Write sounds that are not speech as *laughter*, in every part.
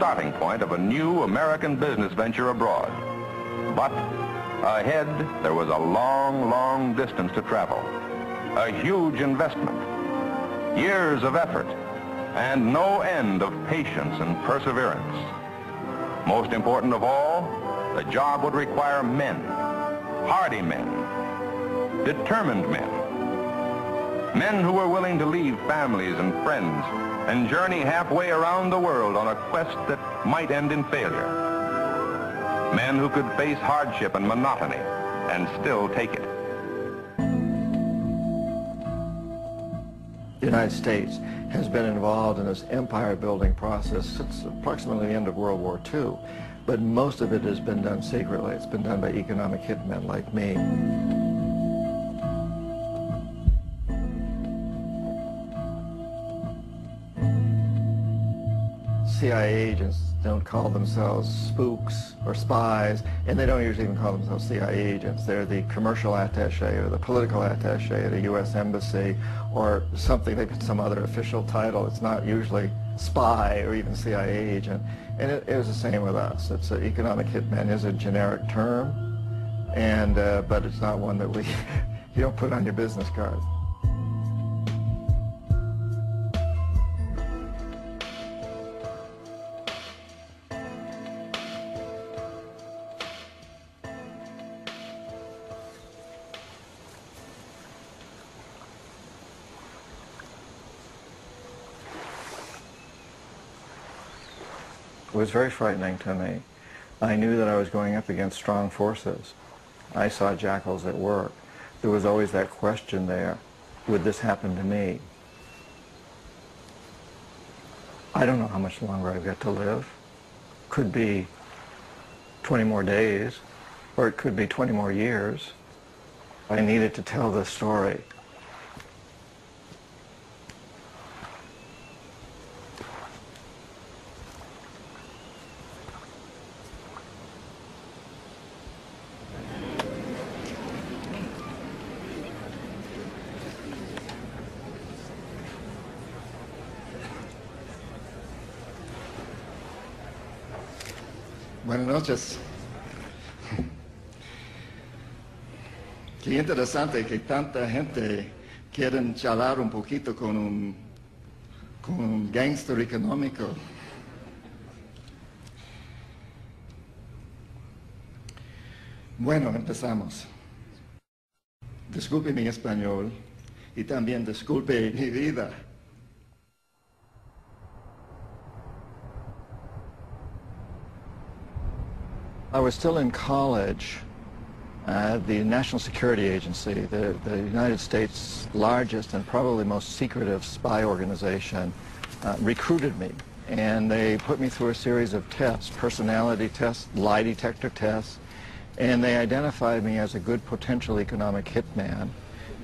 starting point of a new American business venture abroad. But ahead, there was a long, long distance to travel, a huge investment, years of effort, and no end of patience and perseverance. Most important of all, the job would require men, hardy men, determined men, men who were willing to leave families and friends and journey halfway around the world on a quest that might end in failure. Men who could face hardship and monotony and still take it. The United States has been involved in this empire building process since approximately the end of World War II, but most of it has been done secretly. It's been done by economic hitmen like me. CIA agents don't call themselves spooks or spies, and they don't usually even call themselves CIA agents. They're the commercial attache or the political attache at a U.S. embassy or something. They put some other official title. It's not usually spy or even CIA agent. And it, it was the same with us. It's a, economic hitman is a generic term, and uh, but it's not one that we *laughs* you don't put on your business card. Was very frightening to me. I knew that I was going up against strong forces. I saw jackals at work. There was always that question there, would this happen to me? I don't know how much longer I've got to live. Could be 20 more days, or it could be 20 more years. I needed to tell this story. Noches. Qué interesante que tanta gente quieren charlar un poquito con un, con un gángster económico. Bueno, empezamos. Disculpe mi español y también disculpe mi vida. I was still in college. The National Security Agency, the, the United States' largest and probably most secretive spy organization, uh, recruited me. And they put me through a series of tests, personality tests, lie detector tests, and they identified me as a good potential economic hitman.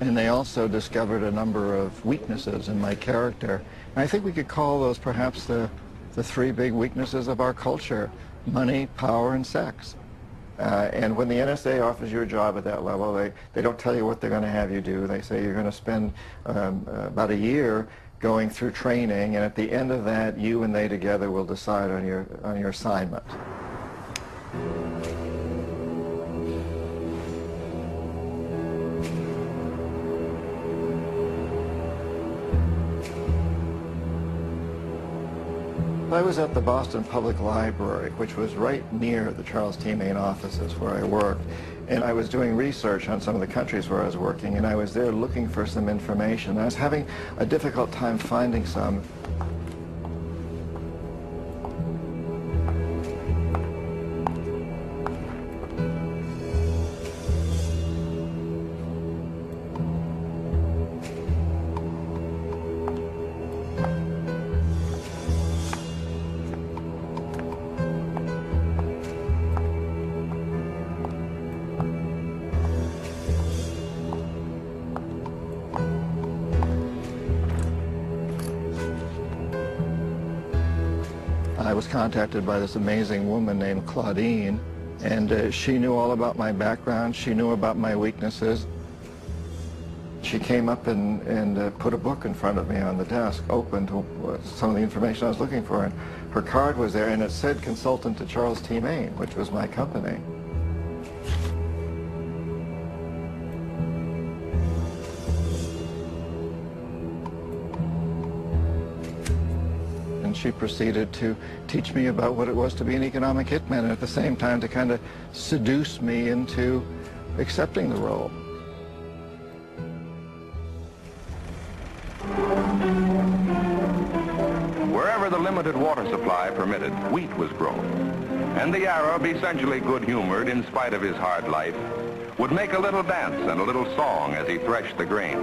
And they also discovered a number of weaknesses in my character. And I think we could call those perhaps the, the three big weaknesses of our culture money, power, and sex. Uh, and when the NSA offers you a job at that level, they, they don't tell you what they're going to have you do. They say you're going to spend um, uh, about a year going through training, and at the end of that, you and they together will decide on your, on your assignment. I was at the Boston Public Library, which was right near the Charles T. Main offices where I worked. And I was doing research on some of the countries where I was working, and I was there looking for some information. I was having a difficult time finding some. Contacted by this amazing woman named Claudine, and uh, she knew all about my background. She knew about my weaknesses. she came up and, and uh, put a book in front of me on the desk, opened to some of the information I was looking for, and her card was there, and it said consultant to Charles T. Main, which was my company. She proceeded to teach me about what it was to be an economic hitman, and at the same time to kind of seduce me into accepting the role. Wherever the limited water supply permitted, wheat was grown. And the Arab, essentially good-humored in spite of his hard life, would make a little dance and a little song as he threshed the grain.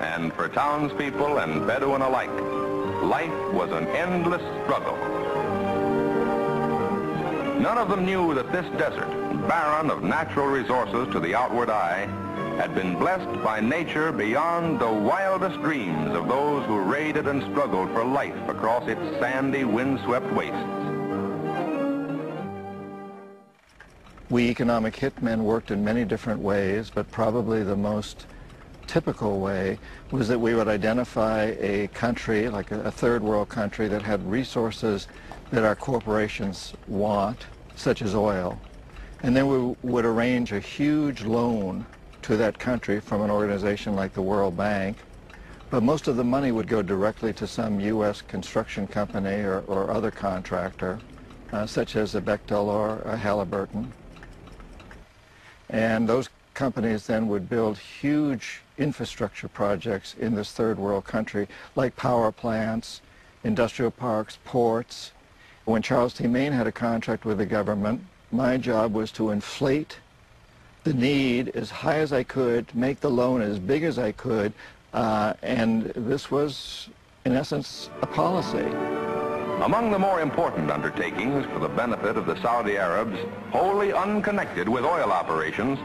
And for townspeople and Bedouin alike, life was an endless struggle. None of them knew that this desert, barren of natural resources to the outward eye, had been blessed by nature beyond the wildest dreams of those who raided and struggled for life across its sandy, windswept wastes. We economic hitmen worked in many different ways, but probably the most typical way was that we would identify a country, like a, a third world country, that had resources that our corporations want, such as oil, and then we would arrange a huge loan to that country from an organization like the World Bank, but most of the money would go directly to some U.S. construction company or, or other contractor, uh, such as a Bechtel or a Halliburton. And those companies then would build huge infrastructure projects in this third world country, like power plants, industrial parks, ports. When Charles T. Main had a contract with the government, my job was to inflate the need as high as I could, make the loan as big as I could, uh, and this was, in essence, a policy. Among the more important undertakings for the benefit of the Saudi Arabs, wholly unconnected with oil operations,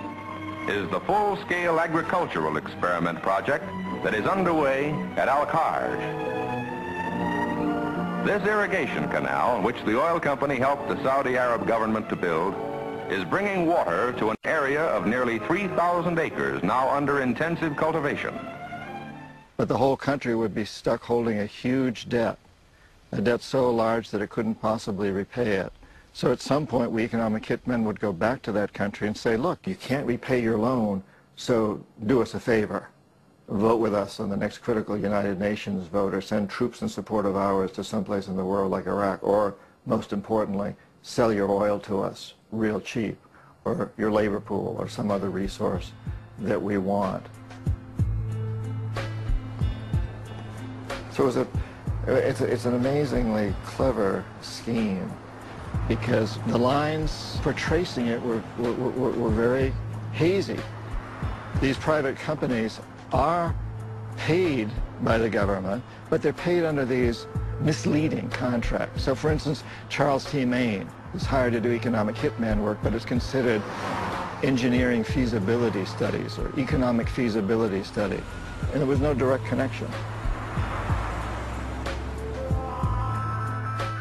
is the full-scale agricultural experiment project that is underway at Al-Kharj. This irrigation canal, which the oil company helped the Saudi Arab government to build, is bringing water to an area of nearly 3,000 acres now under intensive cultivation. But the whole country would be stuck holding a huge debt, a debt so large that it couldn't possibly repay it. So at some point, we economic hitmen would go back to that country and say, look, you can't repay your loan, so do us a favor. Vote with us on the next critical United Nations vote or send troops in support of ours to someplace in the world like Iraq, or most importantly, sell your oil to us real cheap or your labor pool or some other resource that we want. So it's, a, it's, a, it's an amazingly clever scheme because the lines for tracing it were, were, were, were very hazy. These private companies are paid by the government, but they're paid under these misleading contracts. So for instance, Charles T. Main is hired to do economic hitman work, but it's considered engineering feasibility studies or economic feasibility study. And there was no direct connection.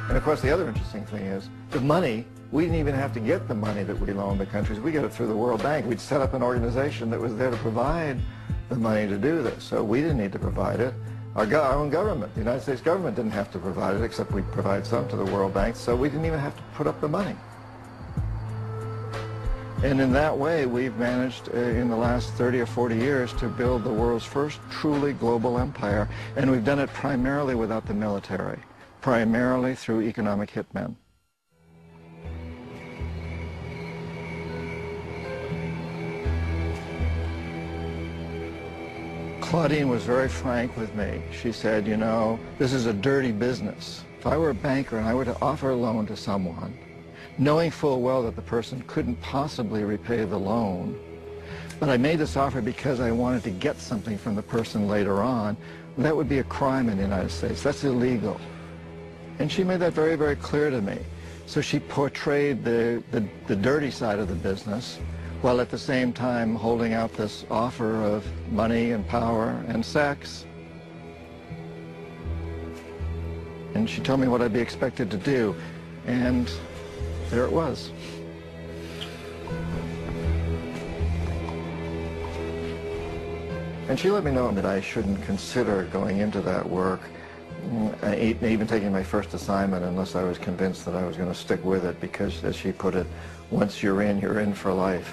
And of course, the other interesting thing is the money, we didn't even have to get the money that we loaned the countries. We got it through the World Bank. We'd set up an organization that was there to provide the money to do this. So we didn't need to provide it. Our, go our, own government, the United States government didn't have to provide it, except we provide some to the World Bank, so we didn't even have to put up the money. And in that way, we've managed uh, in the last 30 or 40 years to build the world's first truly global empire. And we've done it primarily without the military, primarily through economic hitmen. Claudine was very frank with me. She said, you know, this is a dirty business. If I were a banker and I were to offer a loan to someone, knowing full well that the person couldn't possibly repay the loan, but I made this offer because I wanted to get something from the person later on, that would be a crime in the United States. That's illegal. And she made that very, very clear to me. So she portrayed the, the, the dirty side of the business while at the same time holding out this offer of money and power and sex. And she told me what I'd be expected to do, and there it was. And she let me know that I shouldn't consider going into that work, even taking my first assignment, unless I was convinced that I was going to stick with it, because, as she put it, once you're in, you're in for life.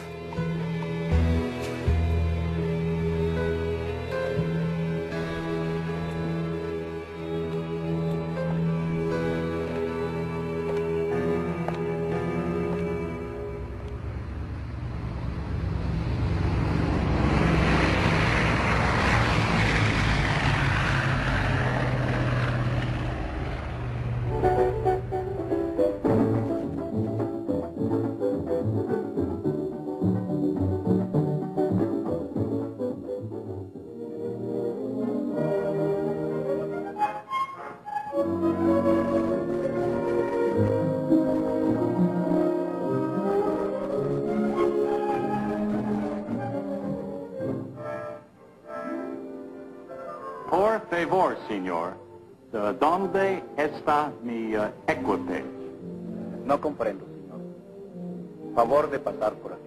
De pasar por aquí.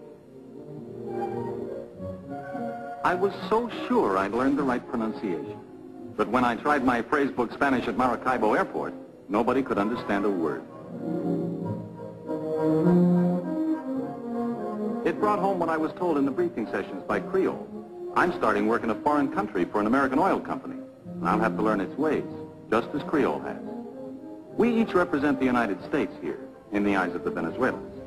I was so sure I'd learned the right pronunciation. But when I tried my phrase book Spanish at Maracaibo Airport, nobody could understand a word. It brought home what I was told in the briefing sessions by Creole. I'm starting work in a foreign country for an American oil company. And I'll have to learn its ways, just as Creole has. We each represent the United States here, in the eyes of the Venezuelans.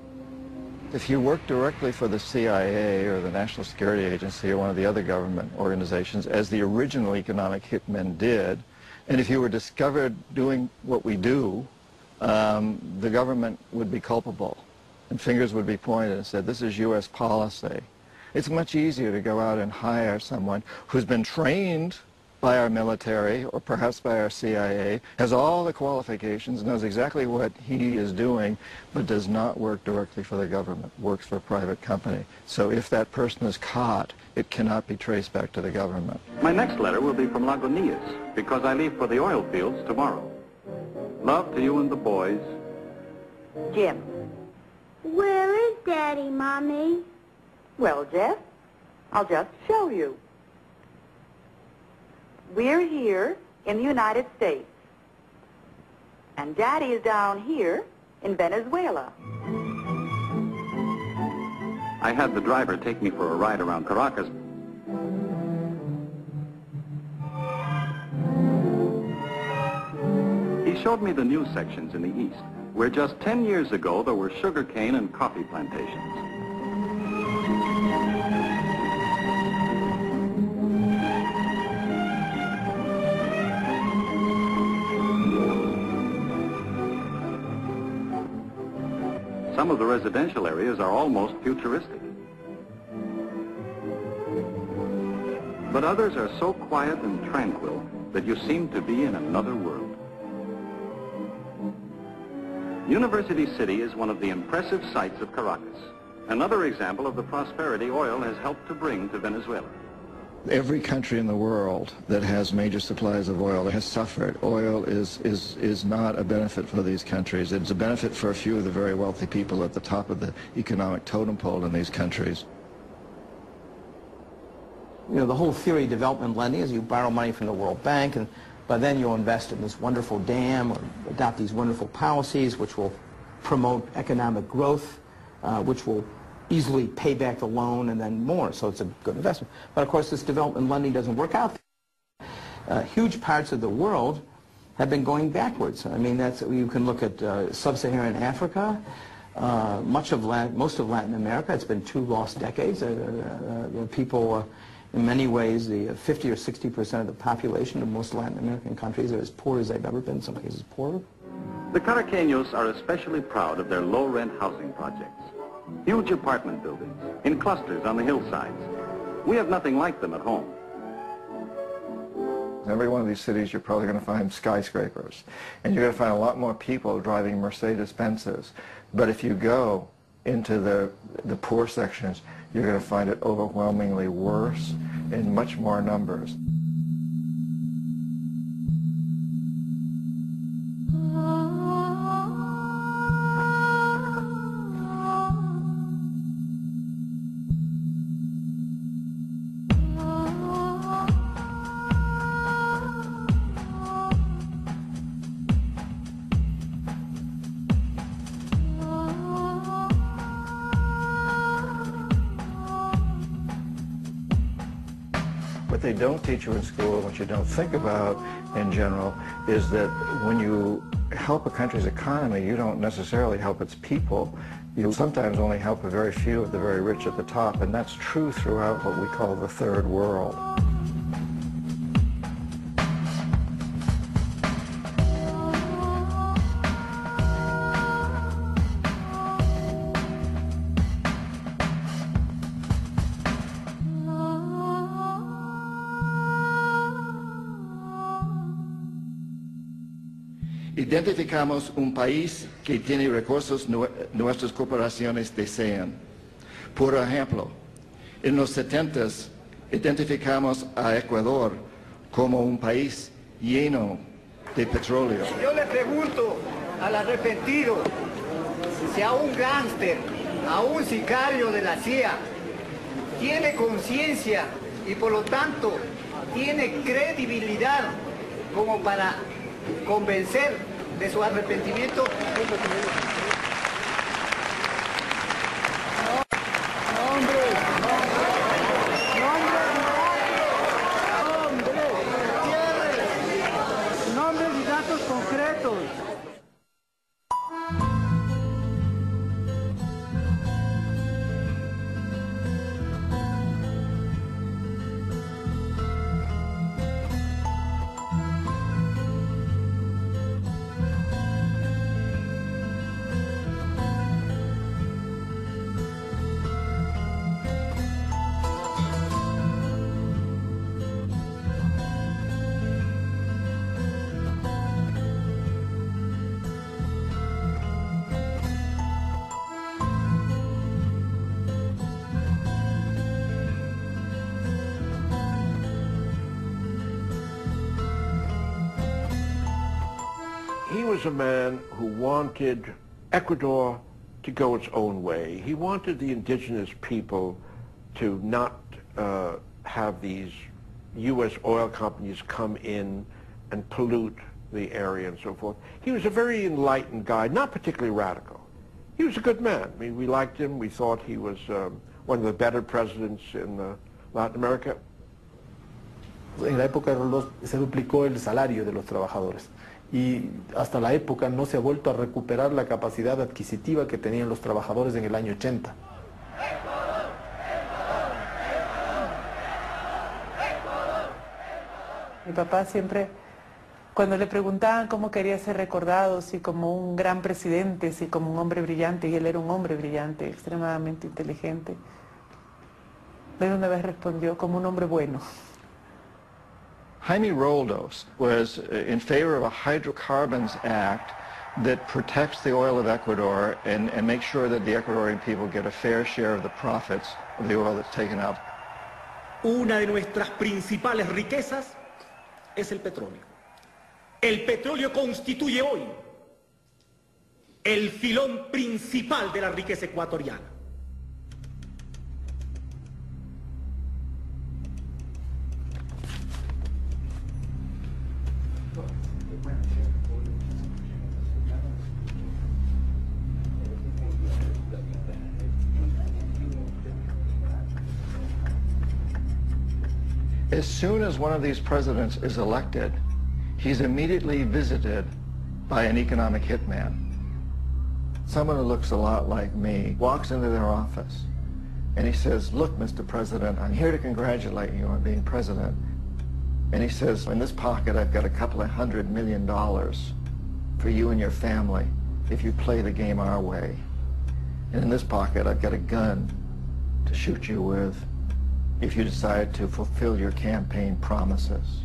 If you work directly for the CIA or the National Security Agency or one of the other government organizations, as the original economic hitmen did, and if you were discovered doing what we do, um, the government would be culpable, and fingers would be pointed and said, this is U.S. policy. It's much easier to go out and hire someone who's been trained by our military or perhaps by our CIA, has all the qualifications, knows exactly what he is doing, but does not work directly for the government, works for a private company. So if that person is caught, it cannot be traced back to the government. My next letter will be from Lagunitas, because I leave for the oil fields tomorrow. Love to you and the boys. Jim. Where is Daddy, Mommy? Well, Jeff, I'll just show you. We're here in the United States. And Daddy is down here in Venezuela. I had the driver take me for a ride around Caracas. He showed me the new sections in the east, where just 10 years ago there were sugarcane and coffee plantations. The residential areas are almost futuristic. But others are so quiet and tranquil that you seem to be in another world. University City is one of the impressive sights of Caracas, another example of the prosperity oil has helped to bring to Venezuela. Every country in the world that has major supplies of oil has suffered. Oil is, is, is not a benefit for these countries. It's a benefit for a few of the very wealthy people at the top of the economic totem pole in these countries. You know, the whole theory of development lending is you borrow money from the World Bank, and but then you'll invest in this wonderful dam or adopt these wonderful policies which will promote economic growth, uh, which will easily pay back the loan and then more, so it's a good investment. But of course, this development lending doesn't work out. Uh, huge parts of the world have been going backwards. I mean, that's you can look at uh, sub-Saharan Africa, uh, much of Latin, most of Latin America. It's been two lost decades. Uh, uh, uh, people, in many ways, the 50 or 60 percent of the population of most Latin American countries are as poor as they've ever been. In some cases, poorer. The Caraqueños are especially proud of their low-rent housing projects. Huge apartment buildings in clusters on the hillsides. We have nothing like them at home. In every one of these cities, you're probably going to find skyscrapers. And you're going to find a lot more people driving Mercedes-Benzes. But if you go into the, the poor sections, you're going to find it overwhelmingly worse in much more numbers. In school, what you don't think about in general, is that when you help a country's economy, you don't necessarily help its people. You sometimes only help a very few of the very rich at the top, and that's true throughout what we call the third world. Identificamos un país que tiene recursos nu nuestras corporaciones desean. Por ejemplo, en los 70 identificamos a Ecuador como un país lleno de petróleo. Yo le pregunto al arrepentido si a un gángster, a un sicario de la CIA, tiene conciencia y por lo tanto tiene credibilidad como para convencer de su arrepentimiento. Was a man who wanted Ecuador to go its own way. He wanted the indigenous people to not uh, have these U.S. oil companies come in and pollute the area and so forth. He was a very enlightened guy, not particularly radical. He was a good man. I mean, we liked him. We thought he was um, one of the better presidents in uh, Latin America. En la época de Roldós se duplicó el salario de los trabajadores y hasta la época no se ha vuelto a recuperar la capacidad adquisitiva que tenían los trabajadores en el año 80. Mi papá siempre, cuando le preguntaban cómo quería ser recordado, si como un gran presidente, si como un hombre brillante, y él era un hombre brillante, extremadamente inteligente, él una vez respondió como un hombre bueno. Jaime Roldos was uh, in favor of a hydrocarbons act that protects the oil of Ecuador and, and makes sure that the Ecuadorian people get a fair share of the profits of the oil that's taken out. Una de nuestras principales riquezas es el petróleo. El petróleo constituye hoy el filón principal de la riqueza ecuatoriana. As soon as one of these presidents is elected, he's immediately visited by an economic hitman. Someone who looks a lot like me walks into their office and he says, look, Mr. President, I'm here to congratulate you on being president. And he says, in this pocket, I've got a couple of hundred million dollars for you and your family if you play the game our way. And in this pocket, I've got a gun to shoot you with if you decide to fulfill your campaign promises.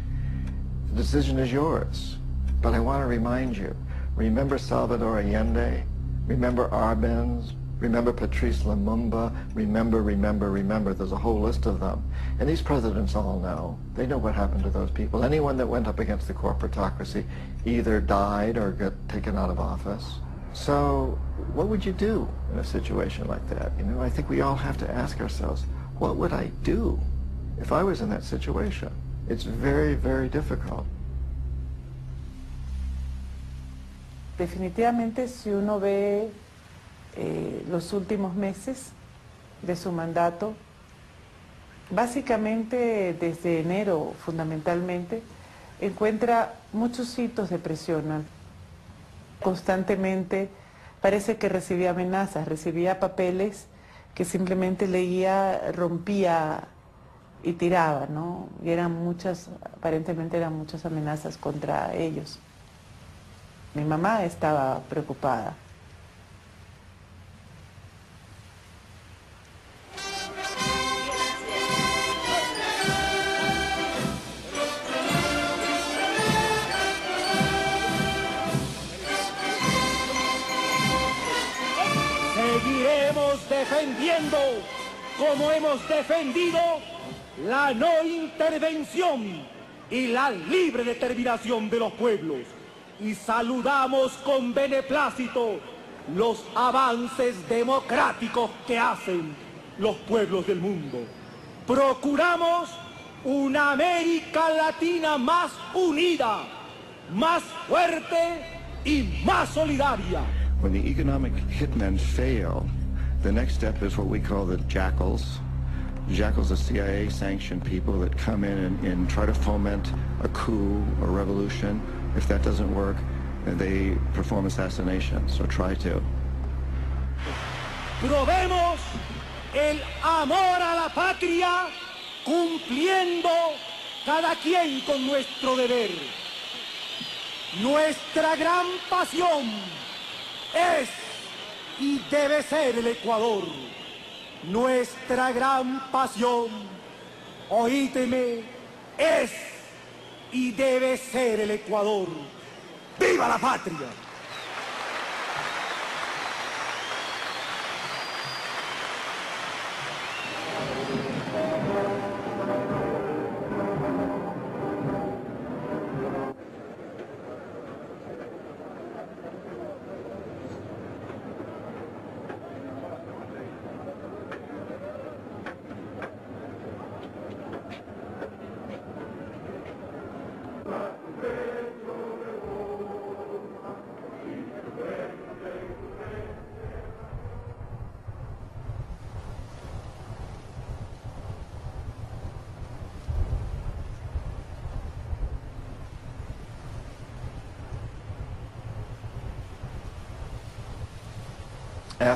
The decision is yours. But I want to remind you, remember Salvador Allende? Remember Arbenz? Remember Patrice Lumumba? Remember, remember, remember. There's a whole list of them. And these presidents all know. They know what happened to those people. Anyone that went up against the corporatocracy either died or got taken out of office. So what would you do in a situation like that? You know, I think we all have to ask ourselves, what would I do if I was in that situation? It's very, very difficult. Definitivamente, si uno ve eh, los últimos meses de su mandato, básicamente desde enero fundamentalmente, encuentra muchos hitos de presión. Constantemente parece que recibía amenazas, recibía papeles que simplemente leía, rompía y tiraba, ¿no? Y eran muchas, aparentemente eran muchas amenazas contra ellos. Mi mamá estaba preocupada. Defendiendo como hemos defendido la no intervención y la libre determinación de los pueblos. Y saludamos con beneplácito los avances democráticos que hacen los pueblos del mundo. Procuramos una América Latina más unida, más fuerte y más solidaria. When the economic hitmen fail, the next step is what we call the jackals. Jackals are CIA-sanctioned people that come in and, and try to foment a coup or revolution. If that doesn't work, they perform assassinations or try to. Probemos el amor a la patria cumpliendo cada quien con nuestro deber. Nuestra gran pasión es y debe ser el Ecuador. Nuestra gran pasión, oídeme, es y debe ser el Ecuador. ¡Viva la patria!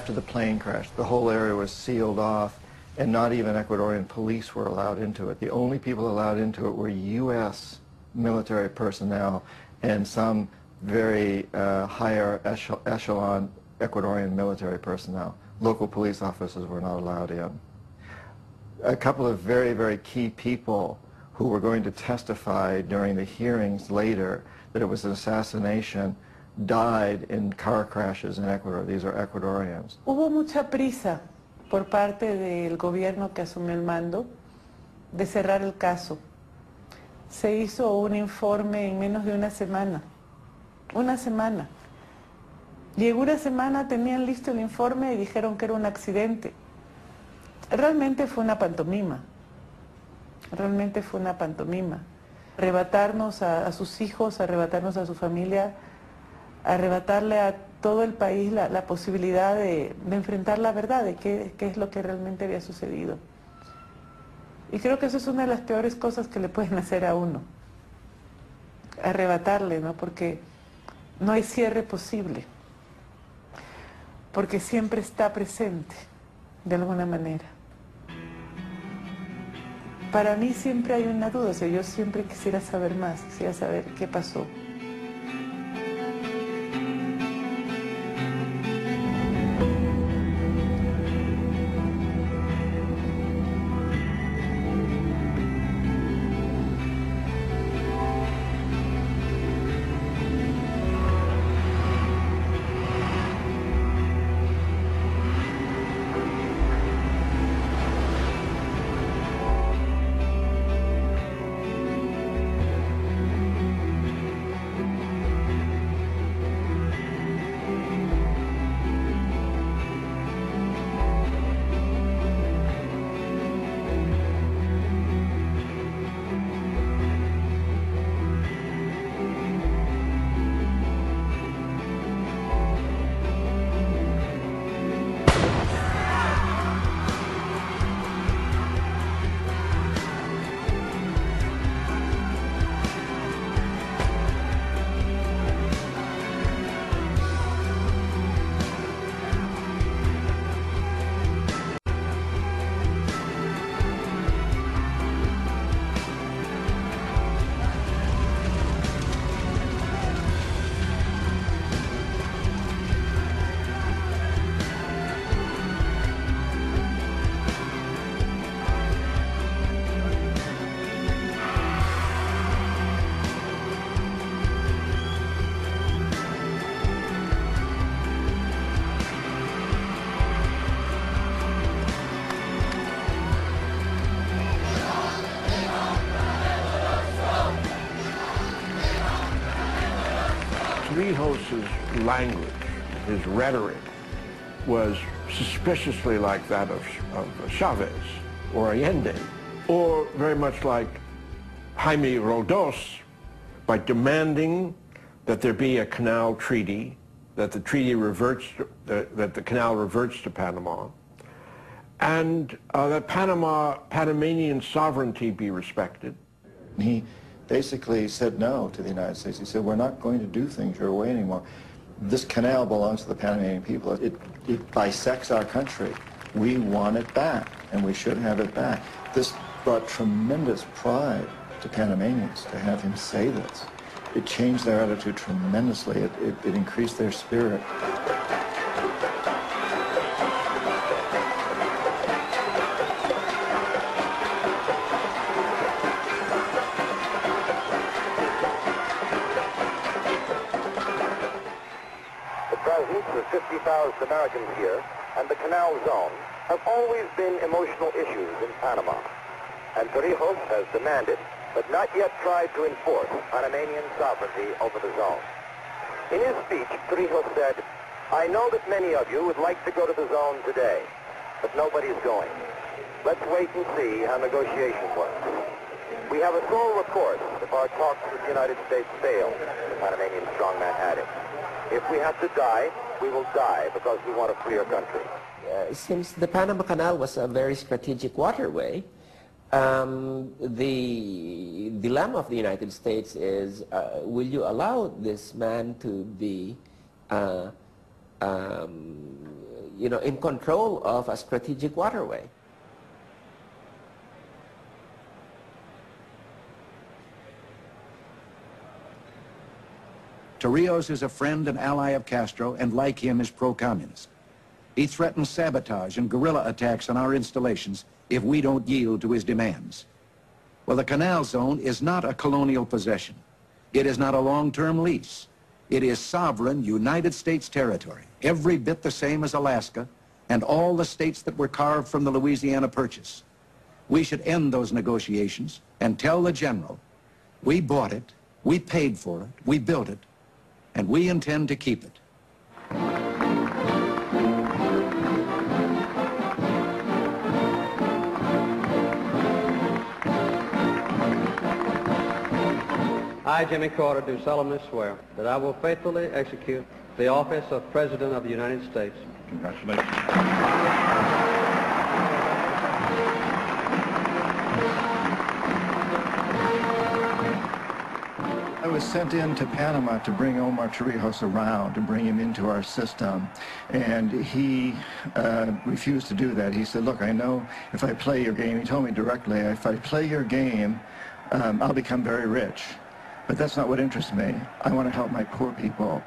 After the plane crash, the whole area was sealed off and not even Ecuadorian police were allowed into it. The only people allowed into it were U.S. military personnel and some very uh, higher echelon Ecuadorian military personnel. Local police officers were not allowed in. A couple of very, very key people who were going to testify during the hearings later that it was an assassination died in car crashes in Ecuador. These are Ecuadorians. Hubo mucha prisa por parte del gobierno que asumió el mando de cerrar el caso. Se hizo un informe en menos de una semana. Una semana. En una semana tenían listo el informe y dijeron que era un accidente. Realmente fue una pantomima. Realmente fue una pantomima. Arrebatarnos a, a sus hijos, arrebatarnos a su familia, arrebatarle a todo el país la, posibilidad de, de, enfrentar la verdad de qué, qué, es lo que realmente había sucedido. Y creo que eso es una de las peores cosas que le pueden hacer a uno. Arrebatarle, ¿no? Porque no hay cierre posible. Porque siempre está presente, de alguna manera. Para mí siempre hay una duda, o sea, yo siempre quisiera saber más, quisiera saber qué pasó. Suspiciously like that of, of Chavez or Allende, or very much like Jaime Roldos by demanding that there be a canal treaty, that the treaty reverts, to, uh, that the canal reverts to Panama, and uh, that Panama, Panamanian sovereignty be respected. He basically said no to the United States. He said, we're not going to do things your way anymore. This canal belongs to the Panamanian people. It, it bisects our country. We want it back, and we should have it back. This brought tremendous pride to Panamanians to have him say this. It changed their attitude tremendously. It, it, it increased their spirit. Here and the Canal Zone have always been emotional issues in Panama. And Torrijos has demanded, but not yet tried to enforce, Panamanian sovereignty over the zone. In his speech, Torrijos said, I know that many of you would like to go to the zone today, but nobody's going. Let's wait and see how negotiation works. We have a sole recourse if our talks with the United States fail, the Panamanian strongman added. If we have to die, we will die because we want a freer country. Uh, since the Panama Canal was a very strategic waterway, um, the dilemma of the United States is, uh, will you allow this man to be, uh, um, you know, in control of a strategic waterway? Torrijos is a friend and ally of Castro and like him is pro-communist. He threatens sabotage and guerrilla attacks on our installations if we don't yield to his demands. Well, the Canal Zone is not a colonial possession. It is not a long-term lease. It is sovereign United States territory, every bit the same as Alaska and all the states that were carved from the Louisiana Purchase. We should end those negotiations and tell the general, we bought it, we paid for it, we built it, and we intend to keep it. I, Jimmy Carter, do solemnly swear that I will faithfully execute the office of President of the United States. Congratulations. Was sent in to Panama to bring Omar Torrijos around, to bring him into our system. And he uh, refused to do that. He said, look, I know if I play your game, he told me directly, if I play your game, um, I'll become very rich. But that's not what interests me. I want to help my poor people.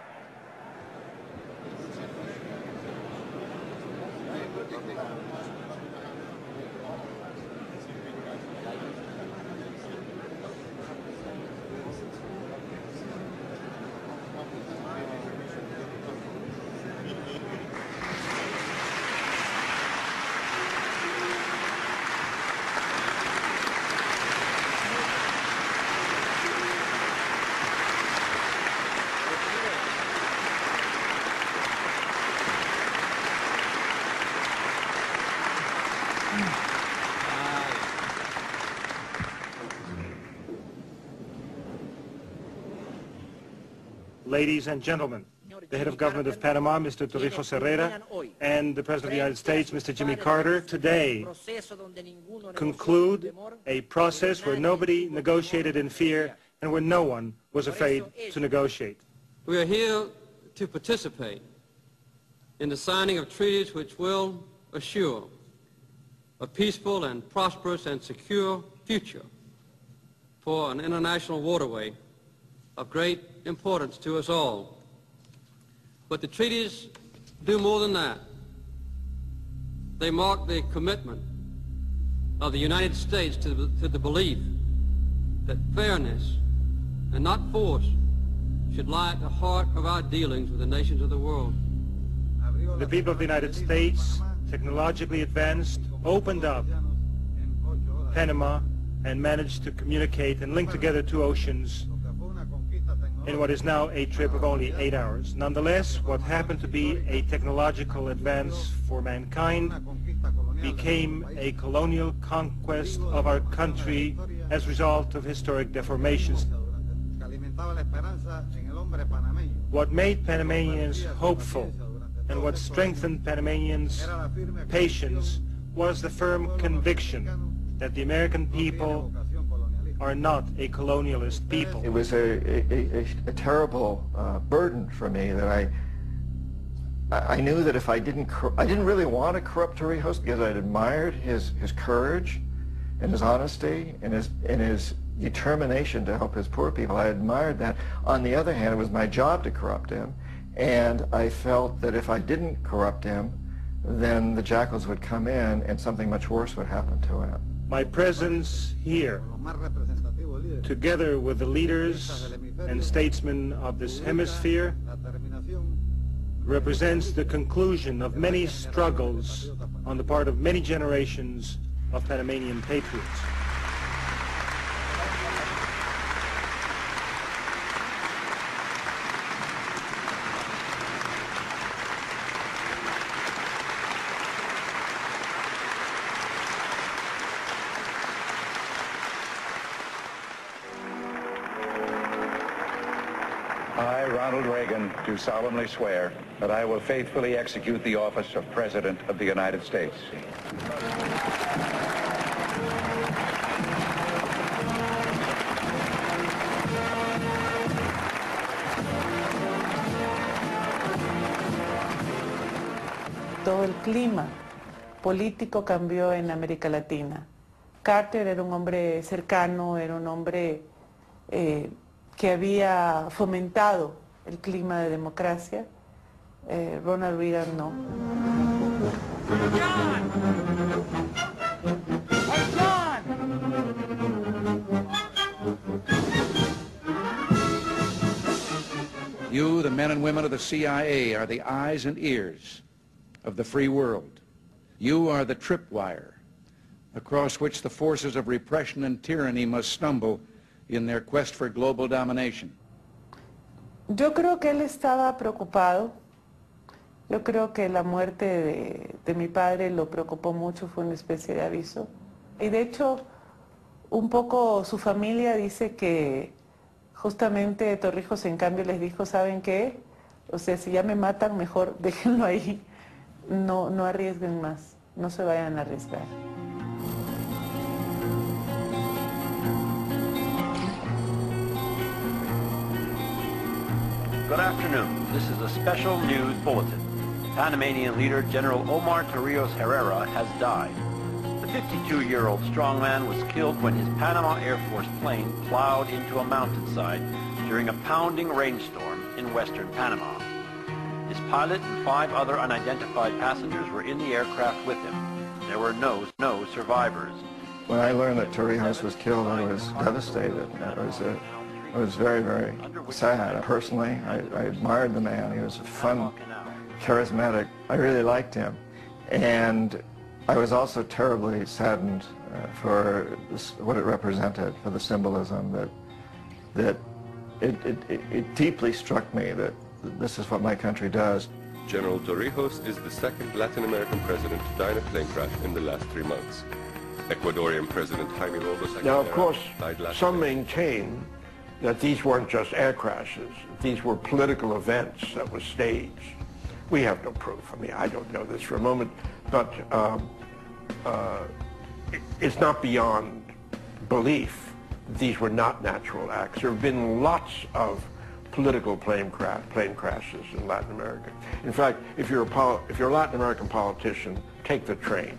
Ladies and gentlemen, the head of government of Panama, Mr. Torrijos Herrera, and the President of the United States, Mr. Jimmy Carter, today conclude a process where nobody negotiated in fear and where no one was afraid to negotiate. We are here to participate in the signing of treaties which will assure a peaceful and prosperous and secure future for an international waterway of great importance to us all. But the treaties do more than that. They mark the commitment of the United States to the, to the belief that fairness and not force should lie at the heart of our dealings with the nations of the world. The people of the United States, technologically advanced, opened up Panama and managed to communicate and link together two oceans in what is now a trip of only eight hours. Nonetheless, what happened to be a technological advance for mankind became a colonial conquest of our country as a result of historic deformations. What made Panamanians hopeful and what strengthened Panamanians' patience was the firm conviction that the American people are not a colonialist people. It was a, a, a, a terrible uh, burden for me that I I knew that if I didn't I didn't really want to corrupt Torrijos because I admired his his courage and his honesty and his and his determination to help his poor people. I admired that. On the other hand, it was my job to corrupt him, and I felt that if I didn't corrupt him, then the jackals would come in and something much worse would happen to him. My presence here, together with the leaders and statesmen of this hemisphere, represents the conclusion of many struggles on the part of many generations of Panamanian patriots. Do solemnly swear that I will faithfully execute the office of President of the United States. Todo el clima político cambió en América Latina. Carter era un hombre cercano, era un hombre eh, que había fomentado el clima de democracia. Eh, Ronald Reagan no. You, the men and women of the CIA, are the eyes and ears of the free world. You are the tripwire across which the forces of repression and tyranny must stumble in their quest for global domination. Yo creo que él estaba preocupado. Yo creo que la muerte de, mi padre lo preocupó mucho, fue una especie de aviso. Y de hecho, un poco su familia dice que justamente Torrijos en cambio les dijo, ¿saben qué? O sea, si ya me matan, mejor *laughs* déjenlo ahí. No, no arriesguen más, no se vayan a arriesgar. Good afternoon. This is a special news bulletin. Panamanian leader General Omar Torrijos Herrera has died. The 52-year-old strongman was killed when his Panama Air Force plane plowed into a mountainside during a pounding rainstorm in western Panama. His pilot and five other unidentified passengers were in the aircraft with him. There were no, no survivors. When I learned that Torrijos was killed, I was devastated. It was a it was very, very sad. Personally, I, I, admired the man. He was a fun, charismatic. I really liked him. And I was also terribly saddened uh, for this, what it represented, for the symbolism that, that it, it, it, it deeply struck me that this is what my country does. General Torrijos is the second Latin American president to die in a plane crash in the last three months. Ecuadorian President Jaime Roldos Now, of course, some maintain that these weren't just air crashes. These were political events that were staged. We have no proof. I mean, I don't know this for a moment, but um, uh, it's not beyond belief these were not natural acts. There have been lots of political plane, cra plane crashes in Latin America. In fact, if you're, a if you're a Latin American politician, take the train.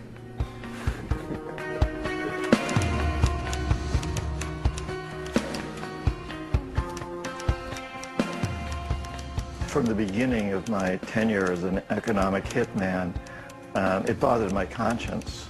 From the beginning of my tenure as an economic hitman, um, it bothered my conscience.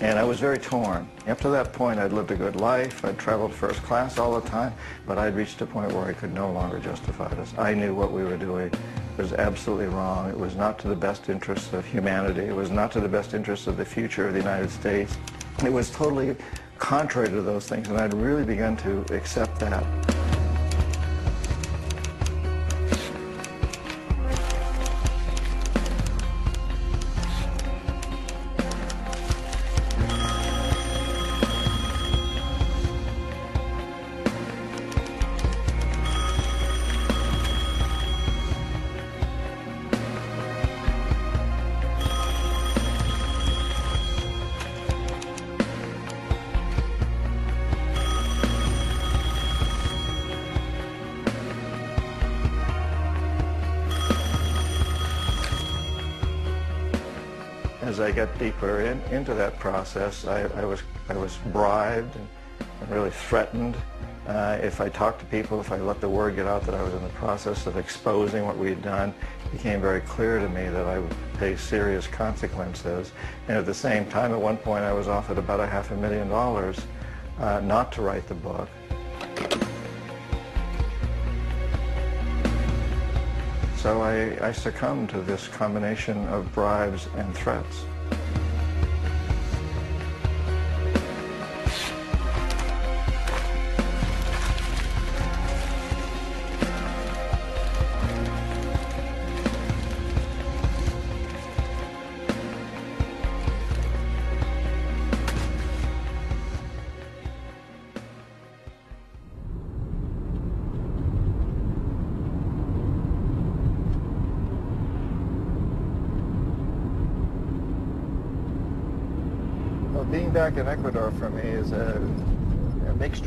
And I was very torn. Up to that point, I'd lived a good life. I'd traveled first class all the time, but I'd reached a point where I could no longer justify this. I knew what we were doing was absolutely wrong. It was not to the best interests of humanity. It was not to the best interests of the future of the United States. It was totally contrary to those things, and I'd really begun to accept that. Process, I, I, was, I was bribed and, and really threatened. Uh, if I talked to people, if I let the word get out that I was in the process of exposing what we had done, it became very clear to me that I would pay serious consequences. And at the same time, at one point, I was offered about a half a million dollars uh, not to write the book. So I, I succumbed to this combination of bribes and threats.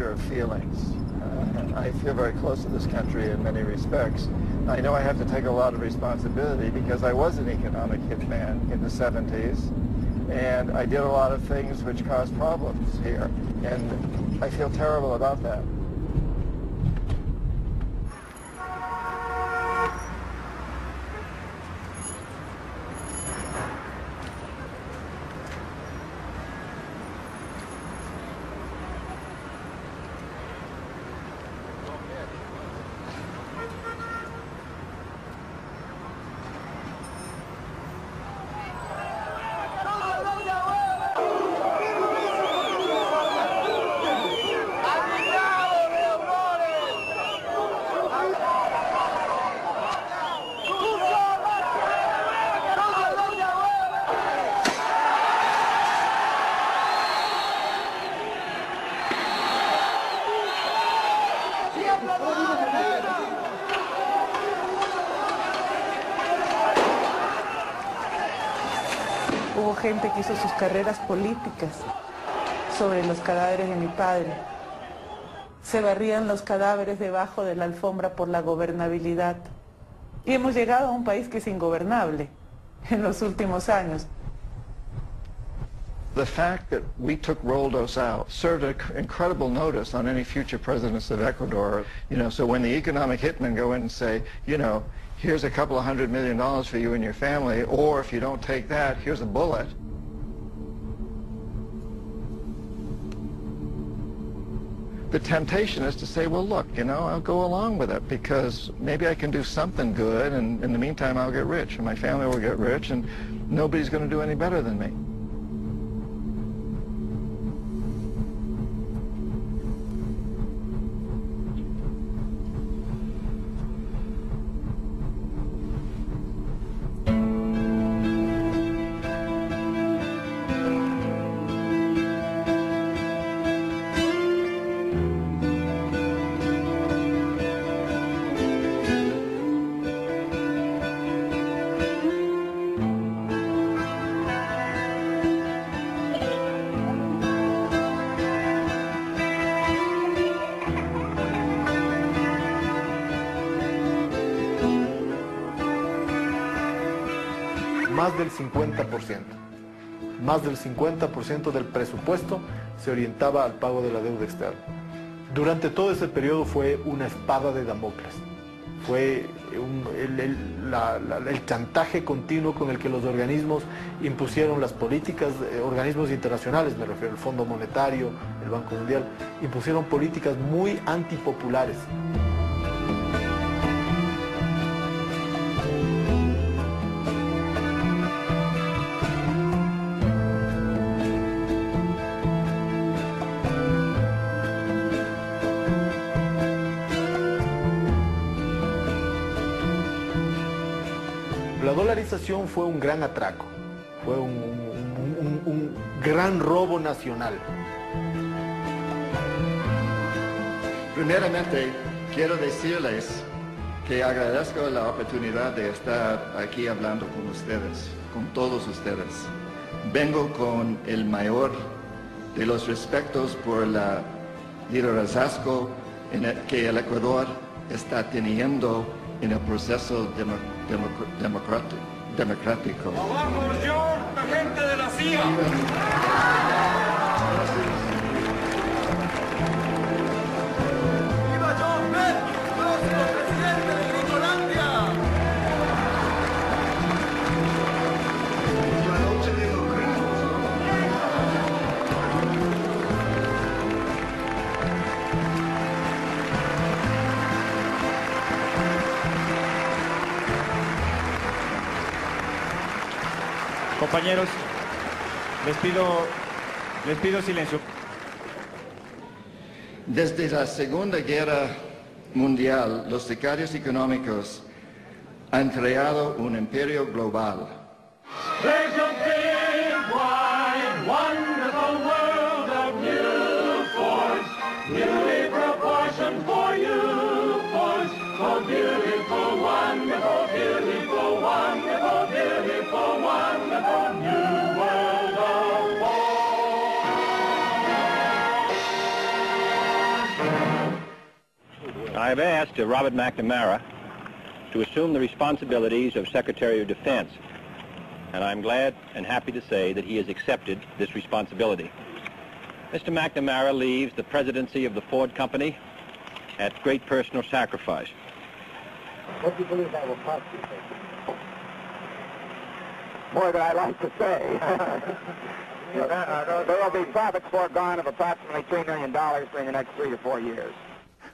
Of feelings. Uh, I feel very close to this country in many respects. I know I have to take a lot of responsibility because I was an economic hitman in the 70s and I did a lot of things which caused problems here and I feel terrible about that. Hizo sus carreras políticas sobre los cadáveres de mi padre. Se barrían los cadáveres debajo de la alfombra por la gobernabilidad. Y hemos llegado a un país que es ingobernable en los últimos años. The fact that we took Roldos out served an incredible notice on any future presidents of Ecuador. You know, so when the economic hitmen go in and say, you know, here's a couple of hundred million dollars for you and your family, or if you don't take that, here's a bullet. The temptation is to say, well, look, you know, I'll go along with it because maybe I can do something good, and in the meantime, I'll get rich, and my family will get rich, and nobody's going to do any better than me. Del 50%. Más del 50% del presupuesto se orientaba al pago de la deuda externa. Durante todo ese periodo fue una espada de Damocles. Fue el, chantaje continuo con el que los organismos impusieron las políticas, eh, organismos internacionales, me refiero al Fondo Monetario, el Banco Mundial, impusieron políticas muy antipopulares. Fue un gran atraco, fue un, gran robo nacional. Primeramente, quiero decirles que agradezco la oportunidad de estar aquí hablando con ustedes, con todos ustedes. Vengo con el mayor de los respetos por la liderazgo en que el Ecuador está teniendo en el proceso democrático, democrático. ¡Vamos, George, agente de la CIA! Compañeros, les pido, les pido silencio. Desde la Segunda Guerra Mundial, los sicarios económicos han creado un imperio global. I have asked uh, Robert McNamara to assume the responsibilities of Secretary of Defense, and I'm glad and happy to say that he has accepted this responsibility. Mr. McNamara leaves the presidency of the Ford Company at great personal sacrifice. What do you believe that will cost you? More than I like to say. *laughs* there will be profits foregone of approximately $3 million during the next three to four years.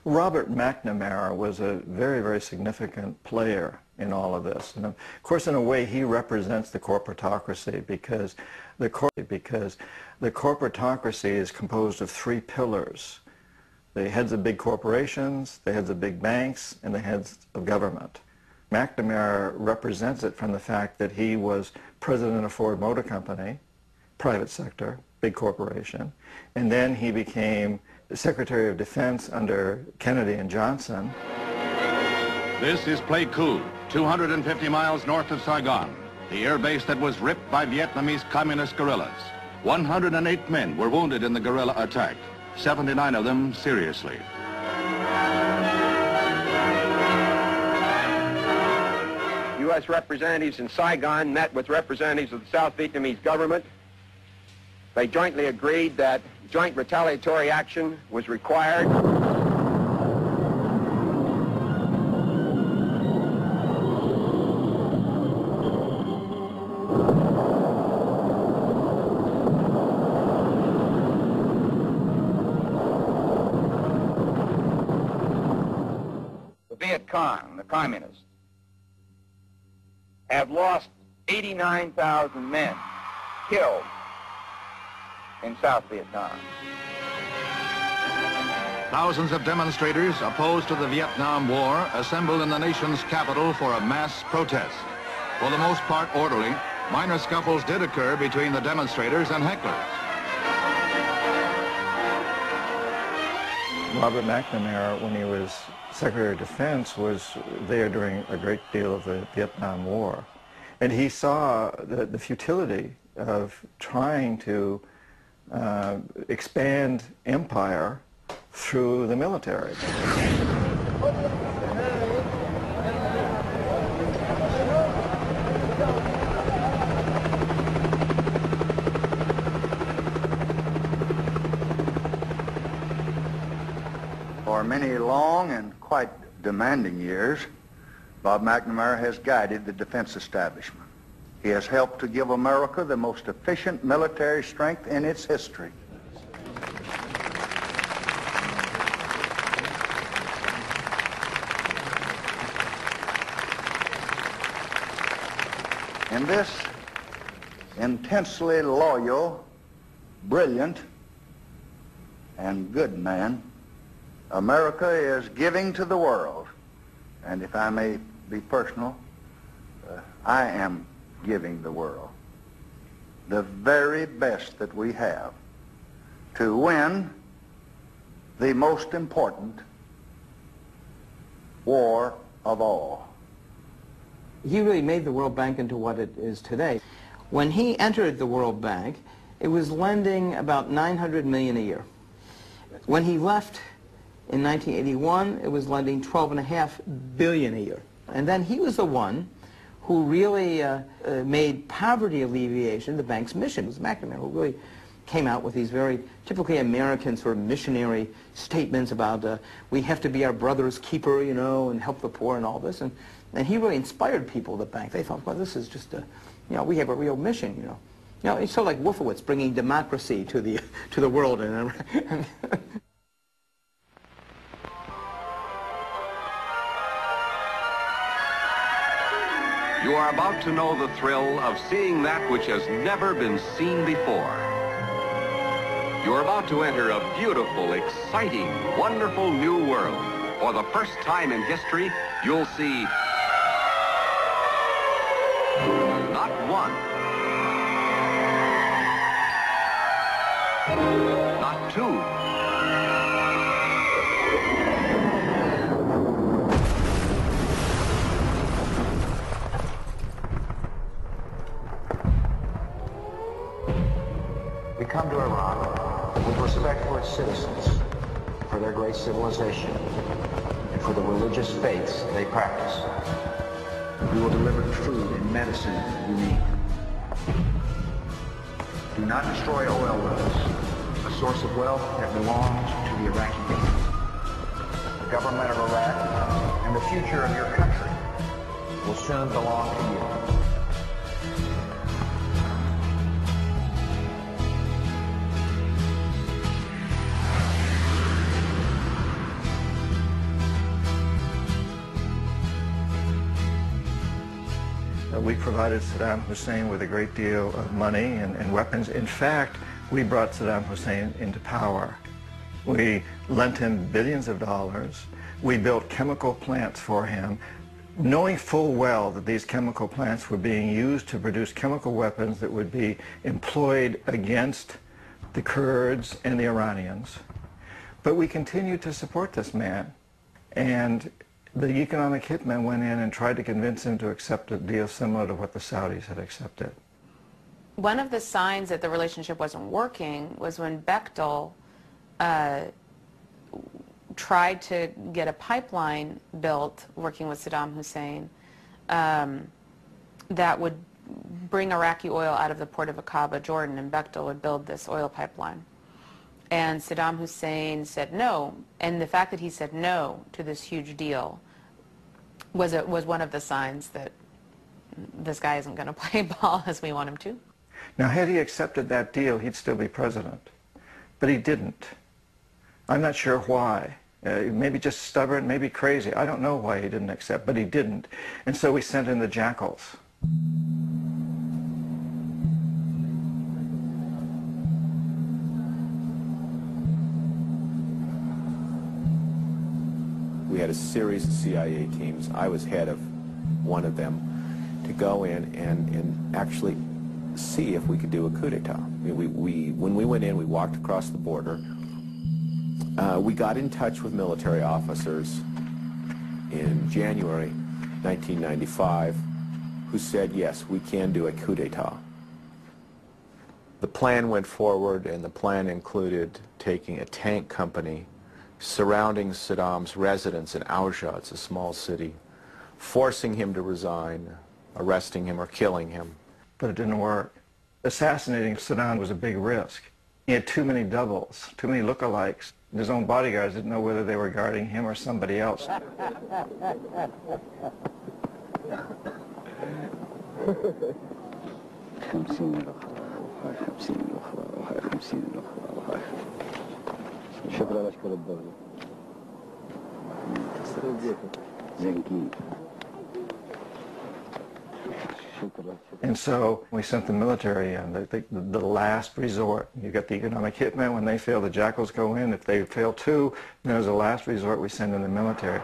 Robert McNamara was a very, very significant player in all of this. And of course, in a way, he represents the corporatocracy because the, cor- because the corporatocracy is composed of three pillars. The heads of big corporations, the heads of big banks, and the heads of government. McNamara represents it from the fact that he was president of Ford Motor Company, private sector, big corporation, and then he became Secretary of Defense under Kennedy and Johnson. This is Pleiku, 250 miles north of Saigon, the air base that was ripped by Vietnamese communist guerrillas. 108 men were wounded in the guerrilla attack, 79 of them seriously. U.S. representatives in Saigon met with representatives of the South Vietnamese government. They jointly agreed that joint retaliatory action was required. The Viet Cong, the communists, have lost 89,000 men killed in South Vietnam. Thousands of demonstrators opposed to the Vietnam War assembled in the nation's capital for a mass protest. For the most part orderly, minor scuffles did occur between the demonstrators and hecklers. Robert McNamara, when he was Secretary of Defense, was there during a great deal of the Vietnam War. And he saw the, the futility of trying to uh, expand empire through the military. For many long and quite demanding years, Bob McNamara has guided the defense establishment. He has helped to give America the most efficient military strength in its history. In this intensely loyal, brilliant, and good man, America is giving to the world, and if I may be personal, uh, I am giving the world the very best that we have to win the most important war of all. He really made the World Bank into what it is today. When he entered the World Bank, it was lending about 900 million a year. When he left in 1981, it was lending 12.5 billion a year. And then he was the one who really uh, uh, made poverty alleviation the bank's mission. It was McNamara who really came out with these very typically American sort of missionary statements about uh, we have to be our brother's keeper, you know, and help the poor and all this. And, and he really inspired people at the bank. They thought, well, this is just a, you know, we have a real mission, you know. You know, it's sort of like Wolfowitz bringing democracy to the, to the world. And, You are about to know the thrill of seeing that which has never been seen before. You're about to enter a beautiful, exciting, wonderful new world. For the first time in history, you'll see not one, not two, come to Iraq with respect for its citizens, for their great civilization, and for the religious faiths they practice. We will deliver the food and medicine you need. Do not destroy oil wells, a source of wealth that belongs to the Iraqi people. The government of Iraq and the future of your country will soon belong to you. We provided Saddam Hussein with a great deal of money and, and weapons. In fact, we brought Saddam Hussein into power. We lent him billions of dollars. We built chemical plants for him, knowing full well that these chemical plants were being used to produce chemical weapons that would be employed against the Kurds and the Iranians. But we continued to support this man. And the economic hitman went in and tried to convince him to accept a deal similar to what the Saudis had accepted. One of the signs that the relationship wasn't working was when Bechtel uh, tried to get a pipeline built working with Saddam Hussein um, that would bring Iraqi oil out of the port of Aqaba, Jordan, and Bechtel would build this oil pipeline. And Saddam Hussein said no, and the fact that he said no to this huge deal was, a, was one of the signs that this guy isn't going *laughs* to play ball as we want him to. Now, had he accepted that deal, he'd still be president. But he didn't. I'm not sure why. Uh, maybe just stubborn, maybe crazy. I don't know why he didn't accept, but he didn't. And so we sent in the jackals. We had a series of CIA teams. I was head of one of them to go in and, and actually see if we could do a coup d'etat. I mean, we, we, when we went in, we walked across the border. Uh, we got in touch with military officers in January 1995 who said, yes, we can do a coup d'etat. The plan went forward, and the plan included taking a tank company surrounding Saddam's residence in Aujaz, a small city, forcing him to resign, arresting him or killing him. But it didn't work. Assassinating Saddam was a big risk. He had too many doubles, too many lookalikes. His own bodyguards didn't know whether they were guarding him or somebody else. *laughs* شكرا أشكر الدولة زنكي And so we sent the military in, the, the, the, last resort. You got the economic hitmen. When they fail, the jackals go in. If they fail too, then as a last resort, we send in the military.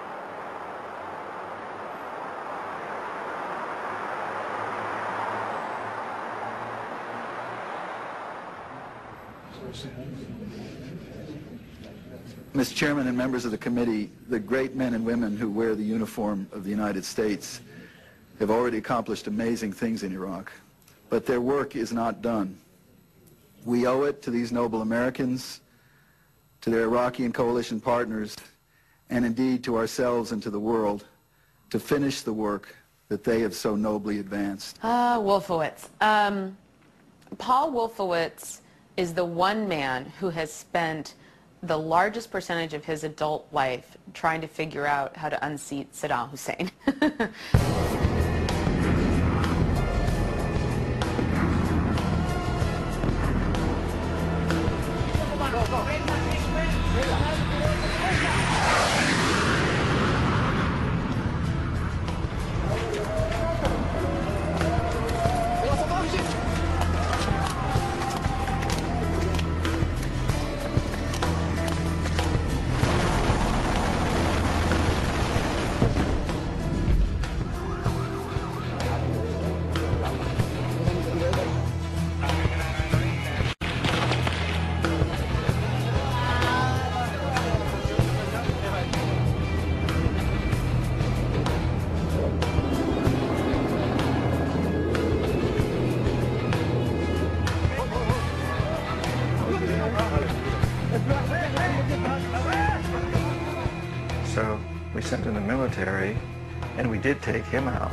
Mr. Chairman and members of the committee, the great men and women who wear the uniform of the United States have already accomplished amazing things in Iraq, but their work is not done. We owe it to these noble Americans, to their Iraqi and coalition partners, and indeed to ourselves and to the world to finish the work that they have so nobly advanced? Ah, Wolfowitz. Um, Paul Wolfowitz is the one man who has spent the largest percentage of his adult life trying to figure out how to unseat Saddam Hussein. *laughs* did take him out.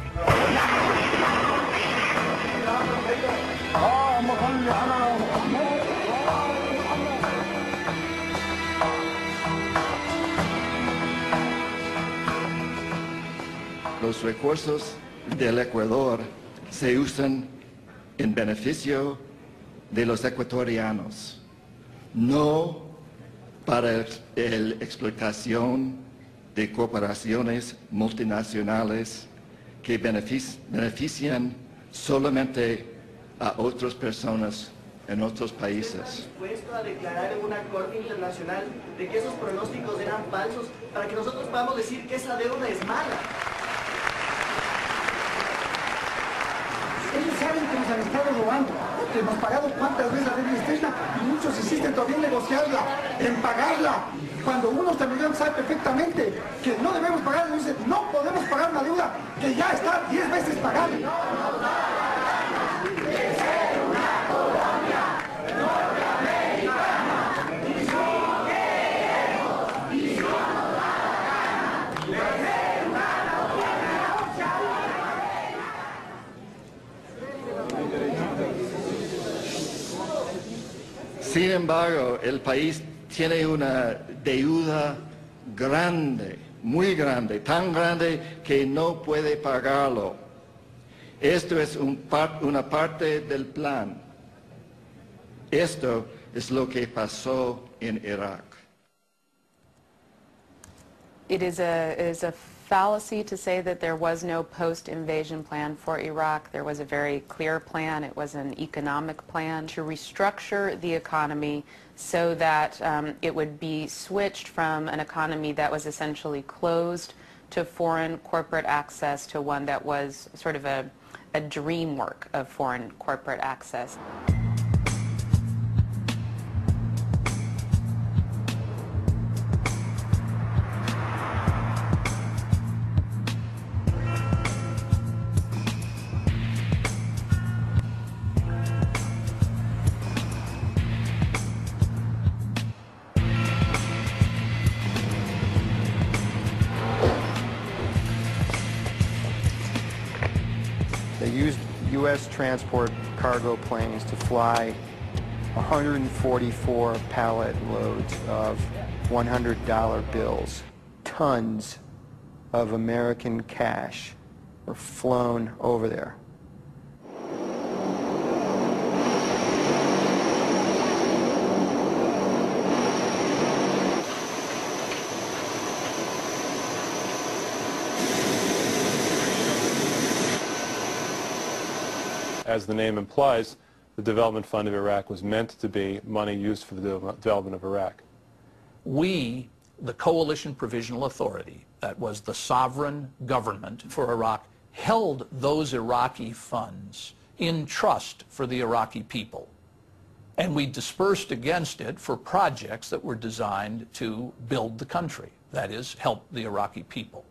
Los recursos del Ecuador se usan en beneficio de los ecuatorianos, no para la explotación de corporaciones multinacionales que benefic- benefician solamente a otras personas en otros países. dispuesto a declarar en una corte internacional de que esos pronósticos eran falsos para que nosotros podamos decir que esa deuda es mala. Ellos saben que nos han estado robando, que hemos pagado cuántas veces la deuda externa y muchos insisten todavía en negociarla, en pagarla. Cuando uno también sabe perfectamente que no debemos pagar, nos dicen, no podemos pagar una deuda que ya está 10 veces pagada. Sin embargo, el país tiene una deuda grande, muy grande, tan grande que no puede pagarlo. Esto es un una parte del plan. Esto es lo que pasó en Irak. Fallacy to say that there was no post-invasion plan for Iraq. There was a very clear plan. It was an economic plan to restructure the economy so that um, it would be switched from an economy that was essentially closed to foreign corporate access to one that was sort of a, a dream work of foreign corporate access. Transport cargo planes to fly 144 pallet loads of $100 bills. Tons of American cash were flown over there. As the name implies, the Development Fund of Iraq was meant to be money used for the de- development of Iraq. We, the Coalition Provisional Authority, that was the sovereign government for Iraq, held those Iraqi funds in trust for the Iraqi people. And we dispersed against it for projects that were designed to build the country, that is, help the Iraqi people.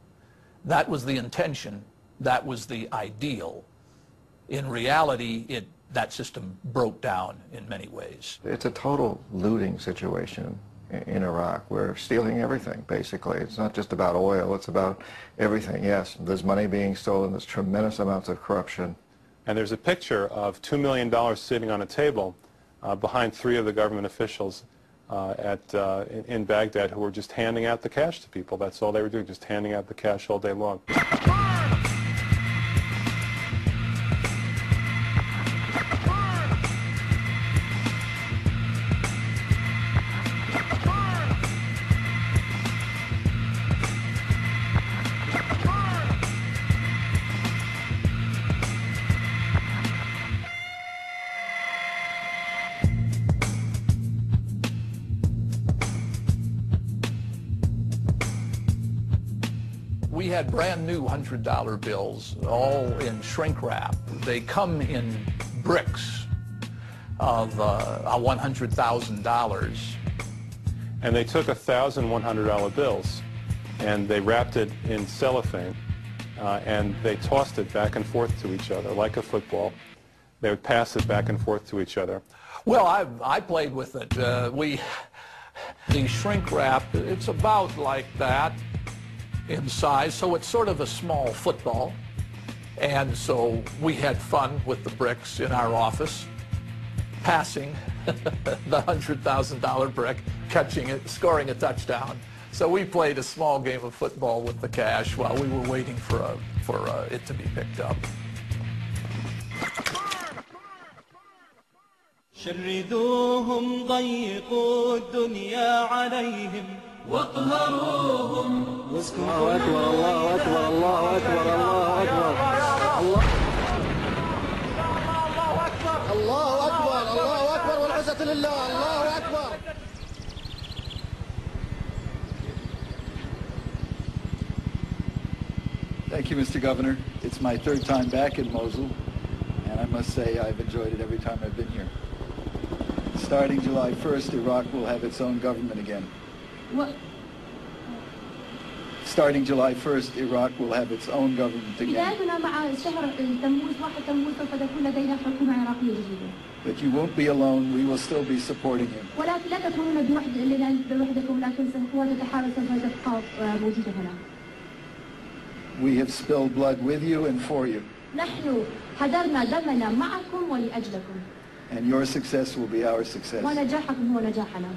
That was the intention, that was the ideal. In reality, it, that system broke down in many ways. It's a total looting situation. in Iraq. We're stealing everything, basically. It's not just about oil, it's about everything. Yes, there's money being stolen, there's tremendous amounts of corruption. And there's a picture of $2 million sitting on a table uh, behind three of the government officials uh, at, uh, in, in Baghdad who were just handing out the cash to people. That's all they were doing, just handing out the cash all day long. Had brand new $100 bills, all in shrink wrap. They come in bricks of uh, $100,000. And they took $1,100 bills and they wrapped it in cellophane uh, and they tossed it back and forth to each other like a football. They would pass it back and forth to each other. Well, I, I played with it. Uh, we, the shrink wrap, it's about like that in size, so it's sort of a small football. And so we had fun with the bricks in our office, passing *laughs* the $100,000 brick, catching it, scoring a touchdown. So we played a small game of football with the cash while we were waiting for, a, for uh, it to be picked up. شردوهم ضيقوا الدنيا عليهم واقهروهم الله أكبر الله أكبر الله أكبر الله أكبر الله الله أكبر الله أكبر والعزة لله الله أكبر Thank you, Mr. Governor. It's my third time back in Mosul, and I must say I've enjoyed it every time I've been here. Starting July 1st, Iraq will have its own government again. What? Starting July 1st, Iraq will have its own government again. بدايتنا مع شهر تموز واحد تموز سوف تكون لدينا حكومة عراقية جديدة But you won't be alone. We will still be supporting you. ولكن لا تكونون بوحد لنا بوحدكم لكن القوات تحاول سوف تبقى موجودة هنا We have spilled blood with you and for you, نحن حضرنا دمنا معكم ولأجلكم and your success will be our success. ونجاحكم هو نجاحنا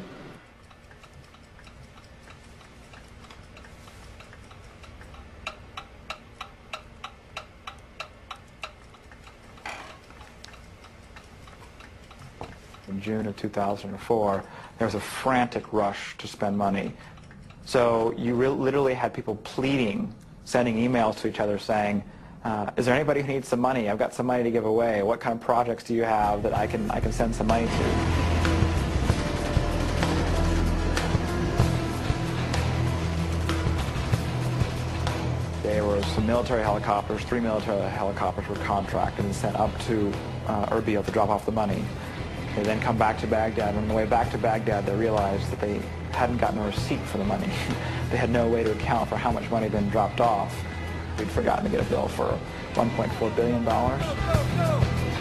In June of 2004, there was a frantic rush to spend money. So you literally had people pleading, sending emails to each other saying, uh, is there anybody who needs some money? I've got some money to give away. What kind of projects do you have that I can, I can send some money to? There were some military helicopters, three military helicopters were contracted and sent up to uh, Erbil to drop off the money. They then come back to Baghdad, on the way back to Baghdad, they realized that they hadn't gotten a receipt for the money. *laughs* they had no way to account for how much money had been dropped off. We'd forgotten to get a bill for $1.4 billion.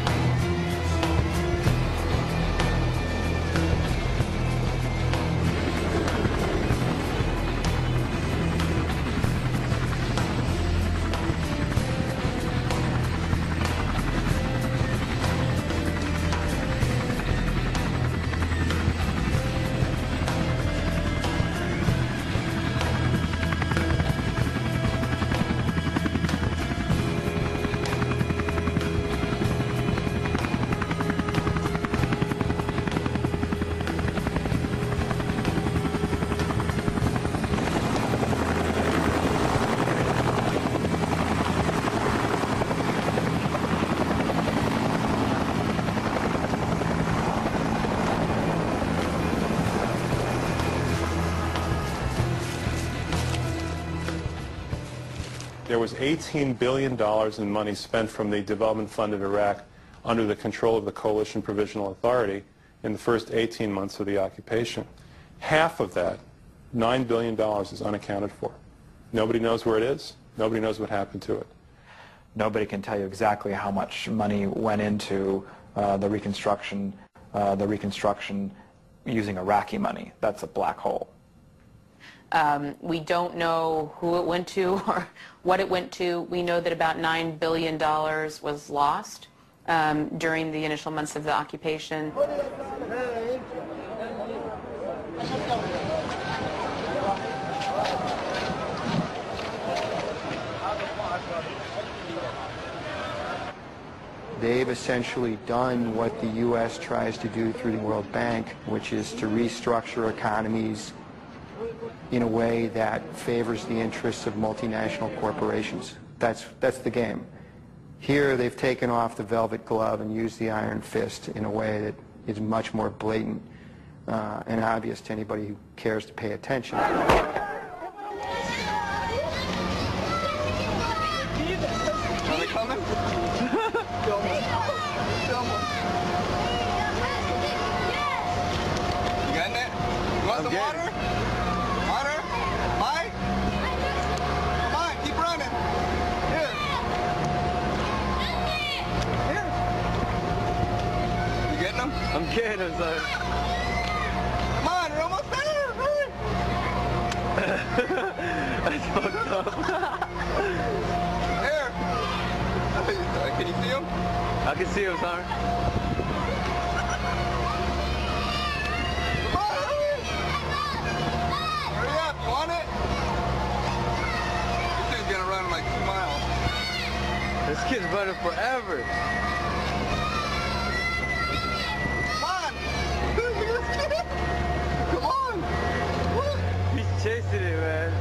There was $18 billion in money spent from the Development Fund of Iraq under the control of the Coalition Provisional Authority in the first 18 months of the occupation. Half of that, $9 billion, is unaccounted for. Nobody knows where it is. Nobody knows what happened to it. Nobody can tell you exactly how much money went into uh, the reconstruction, uh, the reconstruction using Iraqi money. That's a black hole. Um, we don't know who it went to *laughs* or what it went to. We know that about $9 billion was lost um, during the initial months of the occupation. They've essentially done what the U.S. tries to do through the World Bank, which is to restructure economies in a way that favors the interests of multinational corporations. That's, that's the game. Here, they've taken off the velvet glove and used the iron fist in a way that is much more blatant uh, and obvious to anybody who cares to pay attention. Are they coming? Film them. Film them. You getting it? You want some water? Water? Mike? Come on, keep running. Here. Here. You getting them? I'm getting them, son. Come on, we're almost there. Hurry. That's fucked up. Here. Can you see him? I can see him, sorry. Hurry up, want it? This thing's gonna run like two miles. This kid's running forever. Come on! Look at this kid! Come on! Look! He's chasing it, man.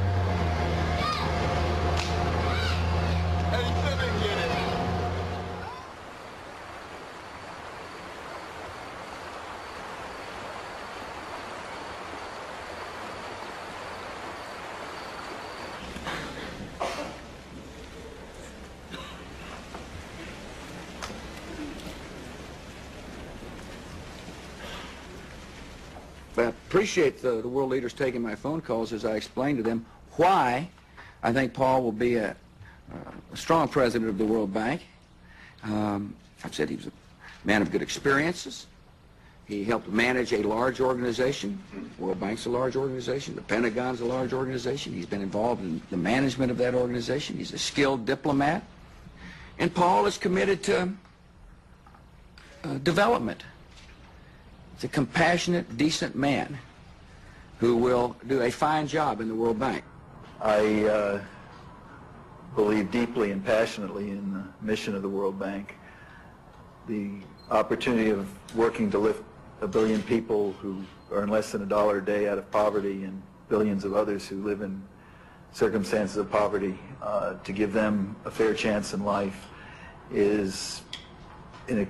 Hey, you still didn't get it. I appreciate the, the world leaders taking my phone calls as I explain to them why I think Paul will be a, a strong president of the World Bank. Um, I've said he was a man of good experiences. He helped manage a large organization. The World Bank's a large organization. The Pentagon's a large organization. He's been involved in the management of that organization. He's a skilled diplomat. And Paul is committed to uh, development. He's a compassionate, decent man who will do a fine job in the World Bank. I uh, believe deeply and passionately in the mission of the World Bank. The opportunity of working to lift a billion people who earn less than a dollar a day out of poverty and billions of others who live in circumstances of poverty, uh, to give them a fair chance in life is an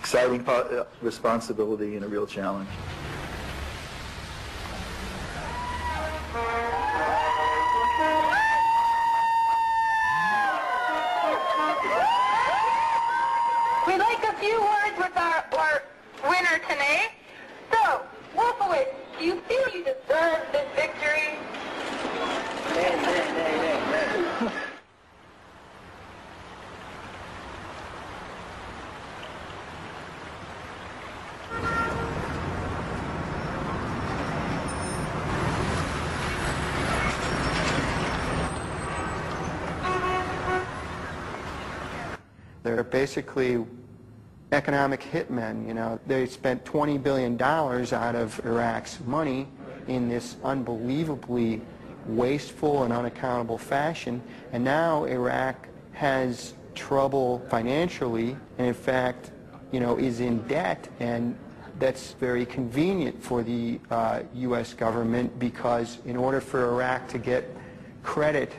exciting uh, responsibility and a real challenge. We'd like a few words with our, our winner tonight. So, Wolfowitz, do you feel you deserve this victory? They're basically economic hitmen, you know. They spent $20 billion out of Iraq's money in this unbelievably wasteful and unaccountable fashion, and now Iraq has trouble financially, and in fact, you know, is in debt, and that's very convenient for the uh, U.S. government because in order for Iraq to get credit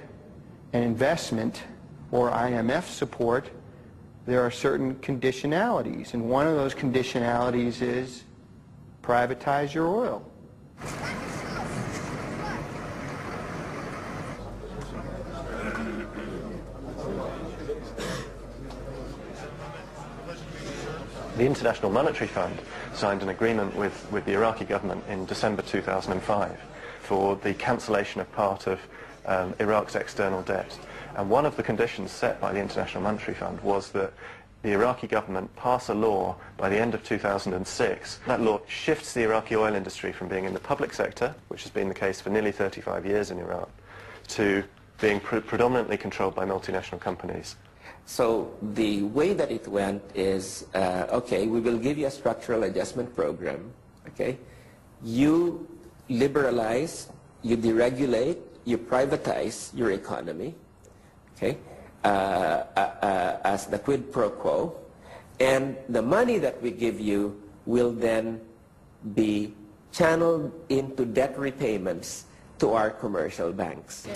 and investment or IMF support, there are certain conditionalities, and one of those conditionalities is privatize your oil. The International Monetary Fund signed an agreement with, with the Iraqi government in December 2005 for the cancellation of part of um, Iraq's external debt. And one of the conditions set by the International Monetary Fund was that the Iraqi government pass a law by the end of 2006. That law shifts the Iraqi oil industry from being in the public sector, which has been the case for nearly 35 years in Iraq, to being pre predominantly controlled by multinational companies. So the way that it went is, uh, okay, we will give you a structural adjustment program, okay? You liberalize, you deregulate, you privatize your economy, okay, uh, uh, uh, as the quid pro quo, and the money that we give you will then be channeled into debt repayments to our commercial banks.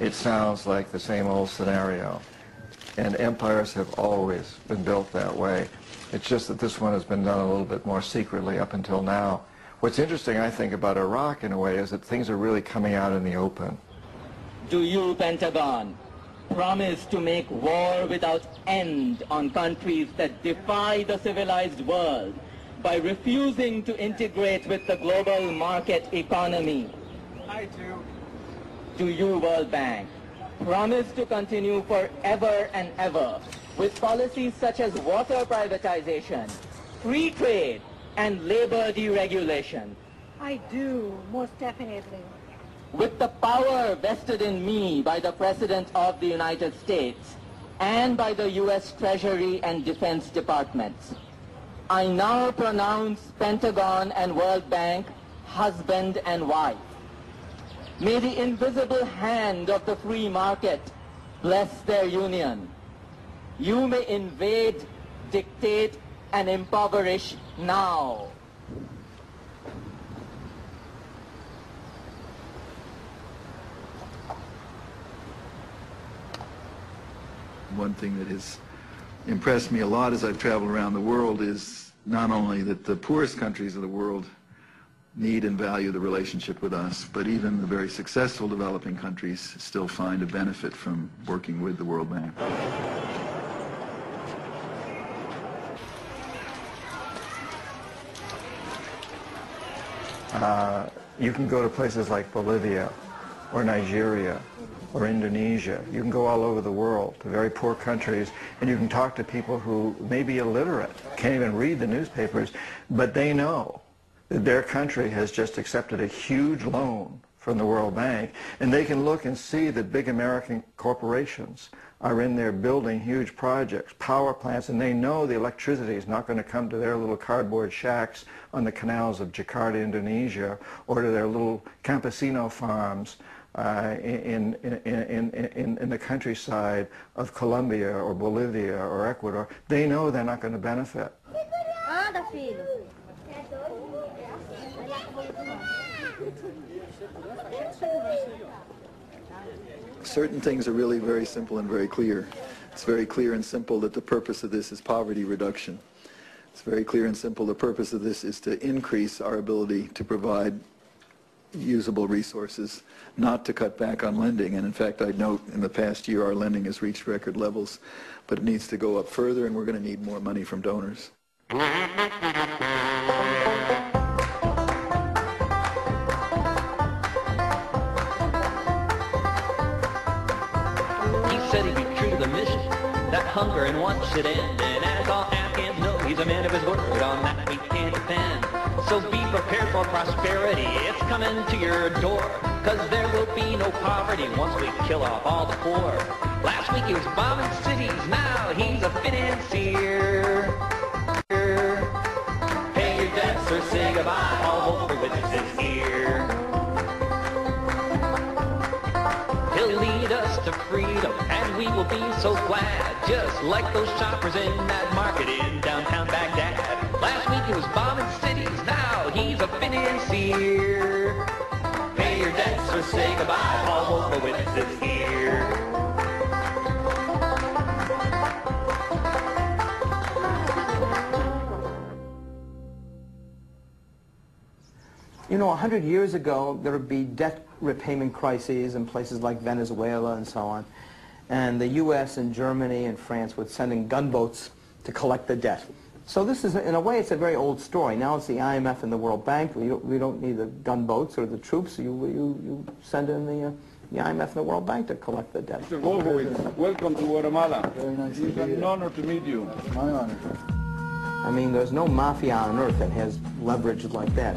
It sounds like the same old scenario. And empires have always been built that way. It's just that this one has been done a little bit more secretly up until now. What's interesting, I think, about Iraq in a way is that things are really coming out in the open. Do you, Pentagon, promise to make war without end on countries that defy the civilized world by refusing to integrate with the global market economy? I do. Do you, World Bank, promise to continue forever and ever with policies such as water privatization, free trade, and labor deregulation? I do, most definitely. With the power vested in me by the President of the United States and by the U.S. Treasury and Defense Departments, I now pronounce Pentagon and World Bank husband and wife. May the invisible hand of the free market bless their union. You may invade, dictate, and impoverish now. One thing that has impressed me a lot as I've traveled around the world is not only that the poorest countries of the world need and value the relationship with us, but even the very successful developing countries still find a benefit from working with the World Bank. Uh, you can go to places like Bolivia or Nigeria or Indonesia. You can go all over the world to very poor countries and you can talk to people who may be illiterate, can't even read the newspapers, but they know that their country has just accepted a huge loan from the World Bank and they can look and see that big American corporations are in there building huge projects, power plants, and they know the electricity is not going to come to their little cardboard shacks on the canals of Jakarta, Indonesia, or to their little campesino farms uh, in, in, in, in, in the countryside of Colombia or Bolivia or Ecuador. They know they're not going to benefit. Certain things are really very simple and very clear. It's very clear and simple that the purpose of this is poverty reduction. It's very clear and simple the purpose of this is to increase our ability to provide usable resources, not to cut back on lending. And in fact, I note in the past year our lending has reached record levels, but it needs to go up further and we're going to need more money from donors. Hunger and end. And as all Afghans know, he's a man of his word, on that we can't depend. So be prepared for prosperity, it's coming to your door. Cause there will be no poverty once we kill off all the poor. Last week he was bombing cities, now he's a financier. Pay your debts or say goodbye, all hope for witnesses here. He'll lead us to freedom, and we will be so glad. Just like those shoppers in that market in downtown Baghdad. Last week he was bombing financier. Pay your debts or say goodbye, hope for witnesses here. You know, 100 years ago, there would be debt repayment crises in places like Venezuela and so on. And the U.S. and Germany and France would send in gunboats to collect the debt. So this is, in a way, it's a very old story. Now it's the IMF and the World Bank. We don't, we don't need the gunboats or the troops. You, you, you send in the, uh, the IMF and the World Bank to collect the debt. Mr. Wolfowitz, welcome to Guatemala. Very nice it's an honor to meet you. My honor. I mean, there's no mafia on earth that has leverage like that.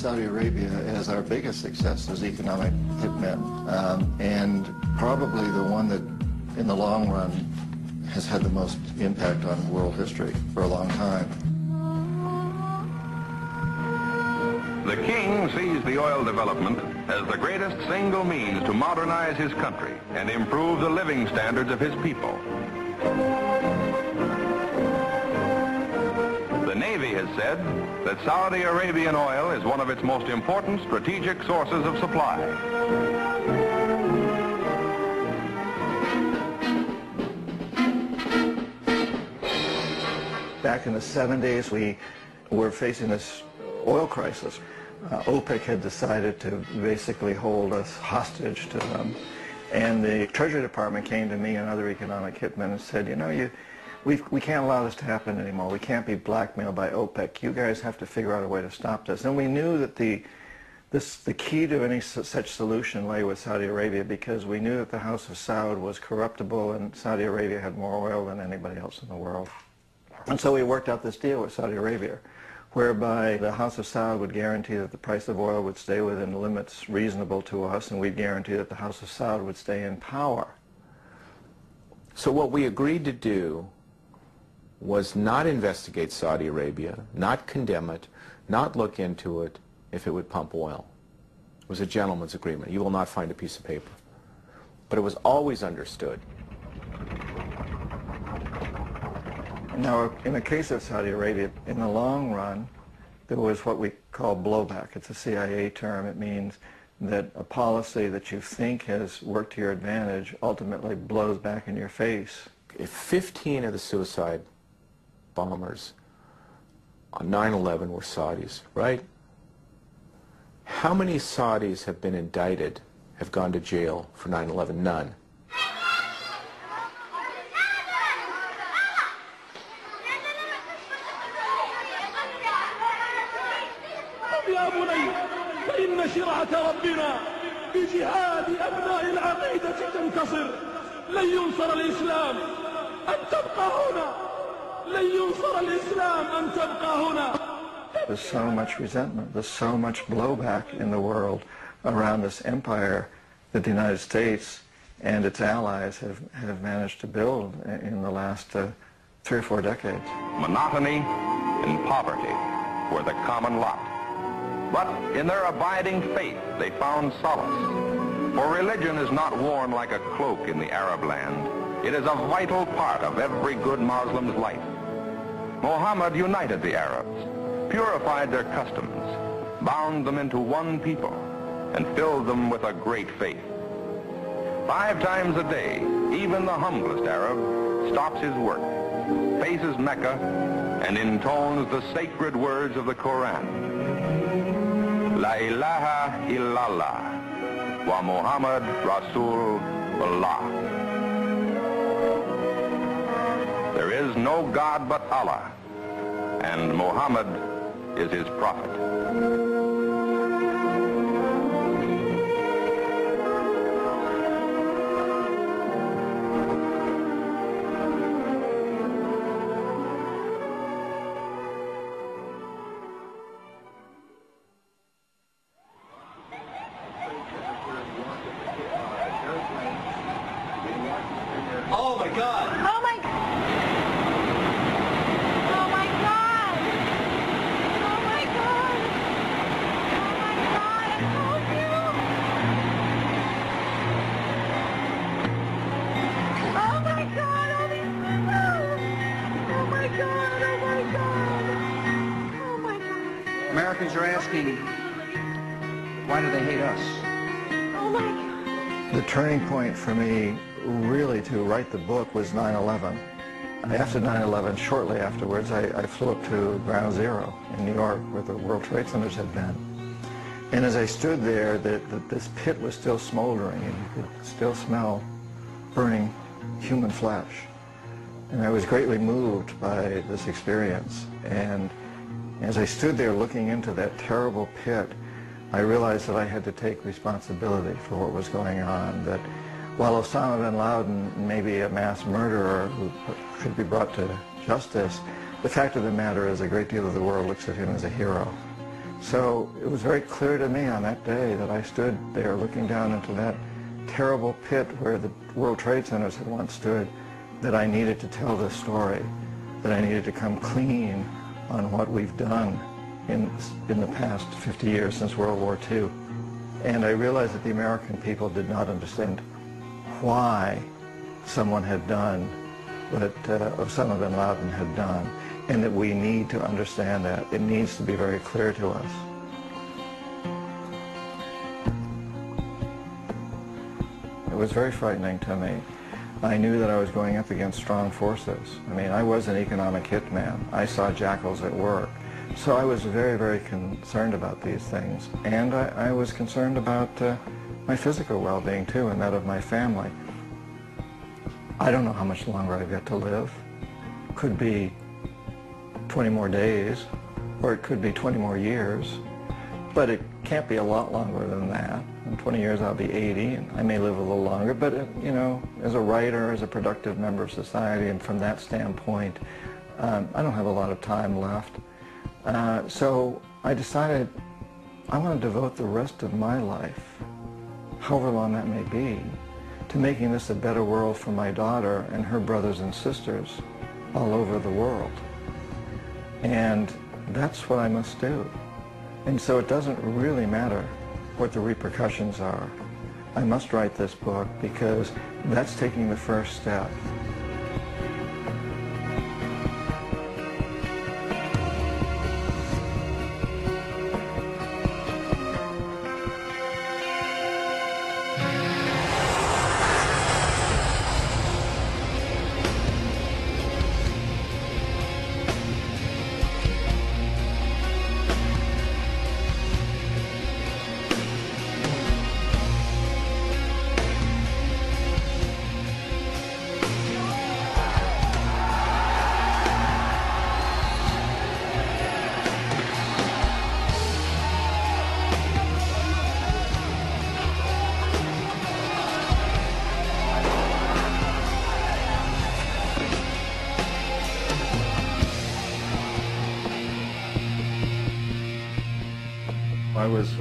Saudi Arabia as our biggest success as economic hitmen, um, and probably the one that, in the long run, has had the most impact on world history for a long time. The king sees the oil development as the greatest single means to modernize his country and improve the living standards of his people. Has said that Saudi Arabian oil is one of its most important strategic sources of supply. Back in the 70s, we were facing this oil crisis. Uh, OPEC had decided to basically hold us hostage to them. And the Treasury Department came to me and other economic hitmen and said, you know, you, we we can't allow this to happen anymore. We can't be blackmailed by OPEC. You guys have to figure out a way to stop this. And we knew that the, this, the key to any su such solution lay with Saudi Arabia because we knew that the House of Saud was corruptible and Saudi Arabia had more oil than anybody else in the world. And so we worked out this deal with Saudi Arabia whereby the House of Saud would guarantee that the price of oil would stay within limits reasonable to us, and we'd guarantee that the House of Saud would stay in power. So what we agreed to do was not investigate Saudi Arabia, not condemn it, not look into it if it would pump oil. It was a gentleman's agreement. You will not find a piece of paper. But it was always understood Now, in the case of Saudi Arabia, in the long run, there was what we call blowback. It's a CIA term. It means that a policy that you think has worked to your advantage ultimately blows back in your face. If 15 of the suicide bombers on 9-11 were Saudis, right? How many Saudis have been indicted, have gone to jail for 9-11? None. يا بني فإن شرعة ربنا بجهاد أبناء العقيدة تنتصر لن ينصر الإسلام أن تبقى هنا لن ينصر الإسلام أن تبقى هنا There's so much resentment. There's so much blowback in the world around this empire that the United States and its allies have, have managed to build in the last uh, three or four decades. Monotony and poverty were the common lot. But in their abiding faith, they found solace. For religion is not worn like a cloak in the Arab land. It is a vital part of every good Muslim's life. Muhammad united the Arabs, purified their customs, bound them into one people, and filled them with a great faith. Five times a day, even the humblest Arab stops his work, faces Mecca, and intones the sacred words of the Koran. La ilaha illallah wa Muhammad Rasulullah. There is no God but Allah, and Muhammad is his prophet. After 9-11, shortly afterwards, I, I flew up to Ground Zero in New York where the World Trade Centers had been. And as I stood there, the, the, this pit was still smoldering, and you could still smell burning human flesh. And I was greatly moved by this experience. And as I stood there looking into that terrible pit, I realized that I had to take responsibility for what was going on, that while Osama bin Laden may be a mass murderer who should be brought to justice, the fact of the matter is a great deal of the world looks at him as a hero. So it was very clear to me on that day that I stood there looking down into that terrible pit where the World Trade Centers had once stood, that I needed to tell this story, that I needed to come clean on what we've done in, in the past 50 years since World War II. And I realized that the American people did not understand why someone had done what uh, Osama bin Laden had done, and that we need to understand that. It needs to be very clear to us. It was very frightening to me. I knew that I was going up against strong forces. I mean, I was an economic hitman. I saw jackals at work. So I was very, very concerned about these things. And I, I was concerned about uh, my physical well-being too, and that of my family. I don't know how much longer I've got to live. Could be 20 more days, or it could be 20 more years. But it can't be a lot longer than that. In 20 years I'll be 80, and I may live a little longer. But, uh, you know, as a writer, as a productive member of society, and from that standpoint, um, I don't have a lot of time left. Uh, so I decided I want to devote the rest of my life, however long that may be, to making this a better world for my daughter and her brothers and sisters all over the world. And that's what I must do. And so it doesn't really matter what the repercussions are. I must write this book because that's taking the first step.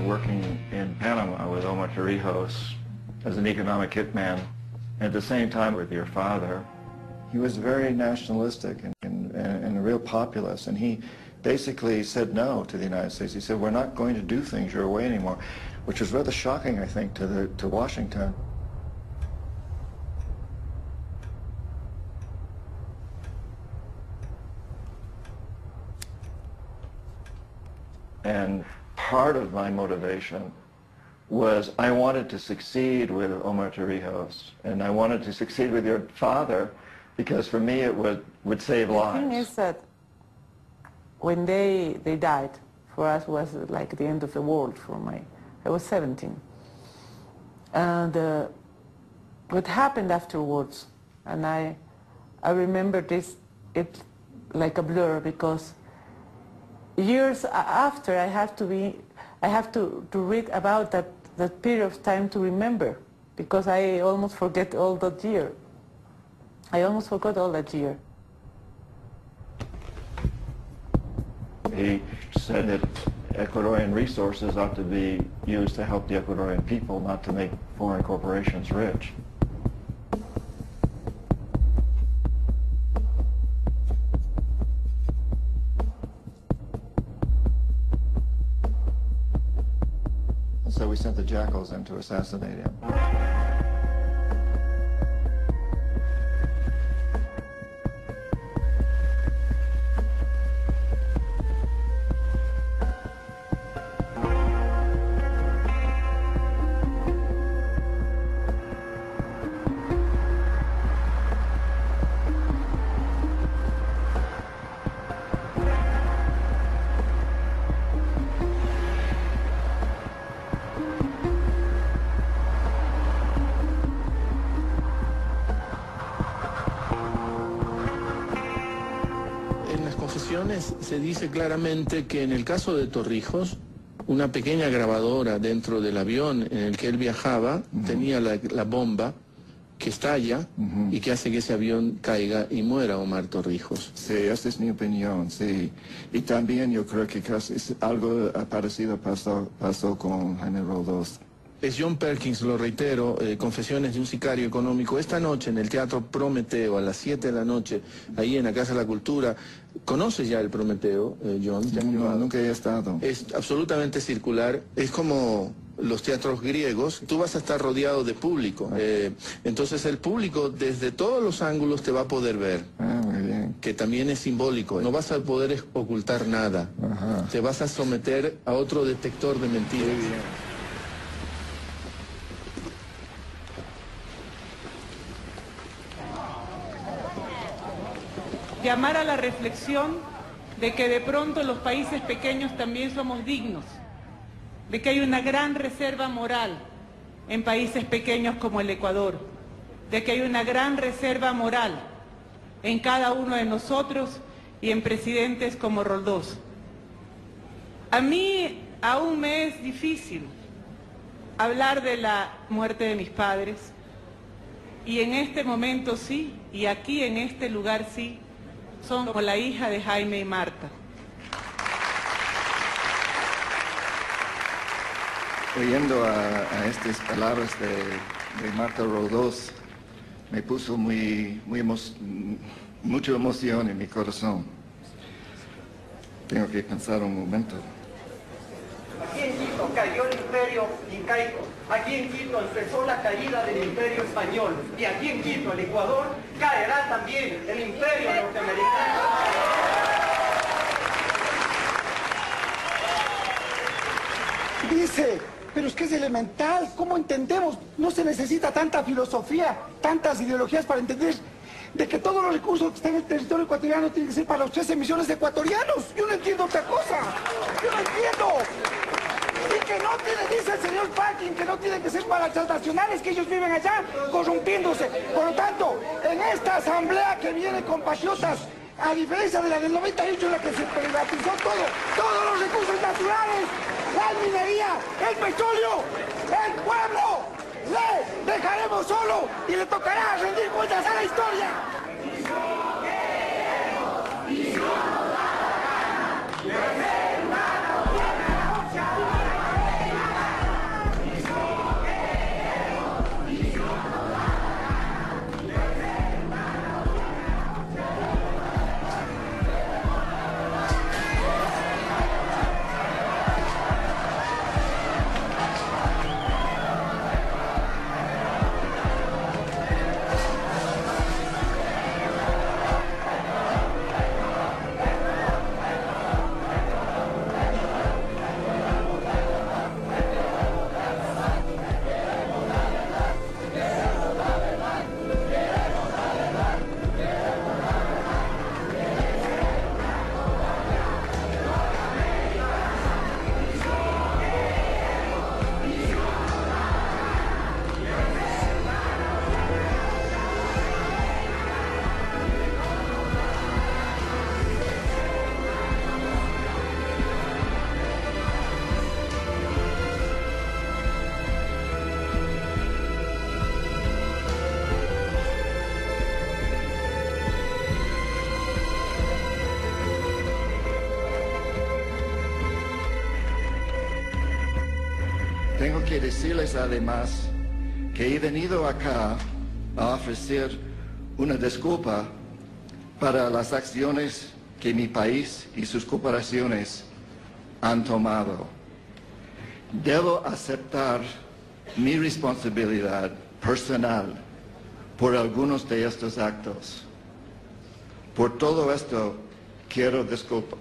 Working in Panama with Omar Torrijos as an economic hitman. At the same time with your father, he was very nationalistic and, and, and a real populist. And he basically said no to the United States. He said, we're not going to do things your way anymore, which was rather shocking, I think, to, the, to Washington. And part of my motivation was I wanted to succeed with Omar Torrijos, and I wanted to succeed with your father because for me it would, would save lives. The thing is that when they, they died, for us was like the end of the world for my, I was 17. And uh, what happened afterwards, and I, I remember this, it like a blur because years after I have to be, I have to, to read about that, that period of time to remember because I almost forget all that year. I almost forgot all that year. He said that Ecuadorian resources ought to be used to help the Ecuadorian people, not to make foreign corporations rich. The jackals in to assassinate him. Se dice claramente que en el caso de Torrijos, una pequeña grabadora dentro del avión en el que él viajaba tenía la, la bomba que estalla y que hace que ese avión caiga y muera Omar Torrijos. Sí, esa es mi opinión, sí. Y también yo creo que casi algo parecido pasó, pasó con Jaime Roldós. Es John Perkins, lo reitero, eh, Confesiones de un sicario económico. Esta noche en el Teatro Prometeo, a las 7 de la noche, ahí en la Casa de la Cultura. ¿Conoces ya el Prometeo, eh, John? ¿Te llevado? nunca he estado. Es absolutamente circular. Es como los teatros griegos. Tú vas a estar rodeado de público. Eh, entonces el público desde todos los ángulos te va a poder ver. Ah, muy bien. Que también es simbólico. No vas a poder ocultar nada. Te vas a someter a otro detector de mentiras. Llamar a la reflexión de que de pronto los países pequeños también somos dignos, de que hay una gran reserva moral en países pequeños como el Ecuador, de que hay una gran reserva moral en cada uno de nosotros y en presidentes como Roldós. A mí aún me es difícil hablar de la muerte de mis padres y en este momento sí, y aquí en este lugar sí, son como la hija de Jaime y Marta. Oyendo a, a estas palabras de, de Marta Roldós, me puso muy, muy emo- mucha emoción en mi corazón. Tengo que pensar un momento. Aquí en Quito cayó el imperio incaico. Aquí en Quito empezó la caída del imperio español. Y aquí en Quito, el Ecuador, caerá también el imperio norteamericano. Dice, pero es que es elemental, ¿cómo entendemos? No se necesita tanta filosofía, tantas ideologías para entender de que todos los recursos que están en el territorio ecuatoriano tienen que ser para los 13 millones de ecuatorianos. Yo no entiendo otra cosa, yo no entiendo. Que no tiene, dice el señor Parkin, que no tiene que ser para transnacionales, que ellos viven allá corrompiéndose. Por lo tanto, en esta asamblea que viene compatriotas, a diferencia de la del 98 en la que se privatizó todo, todos los recursos naturales, la minería, el petróleo, el pueblo, le dejaremos solo y le tocará rendir cuentas a la historia. Además que he venido acá a ofrecer una disculpa para las acciones que mi país y sus corporaciones han tomado. Debo aceptar mi responsabilidad personal por algunos de estos actos. Por todo esto quiero disculp-.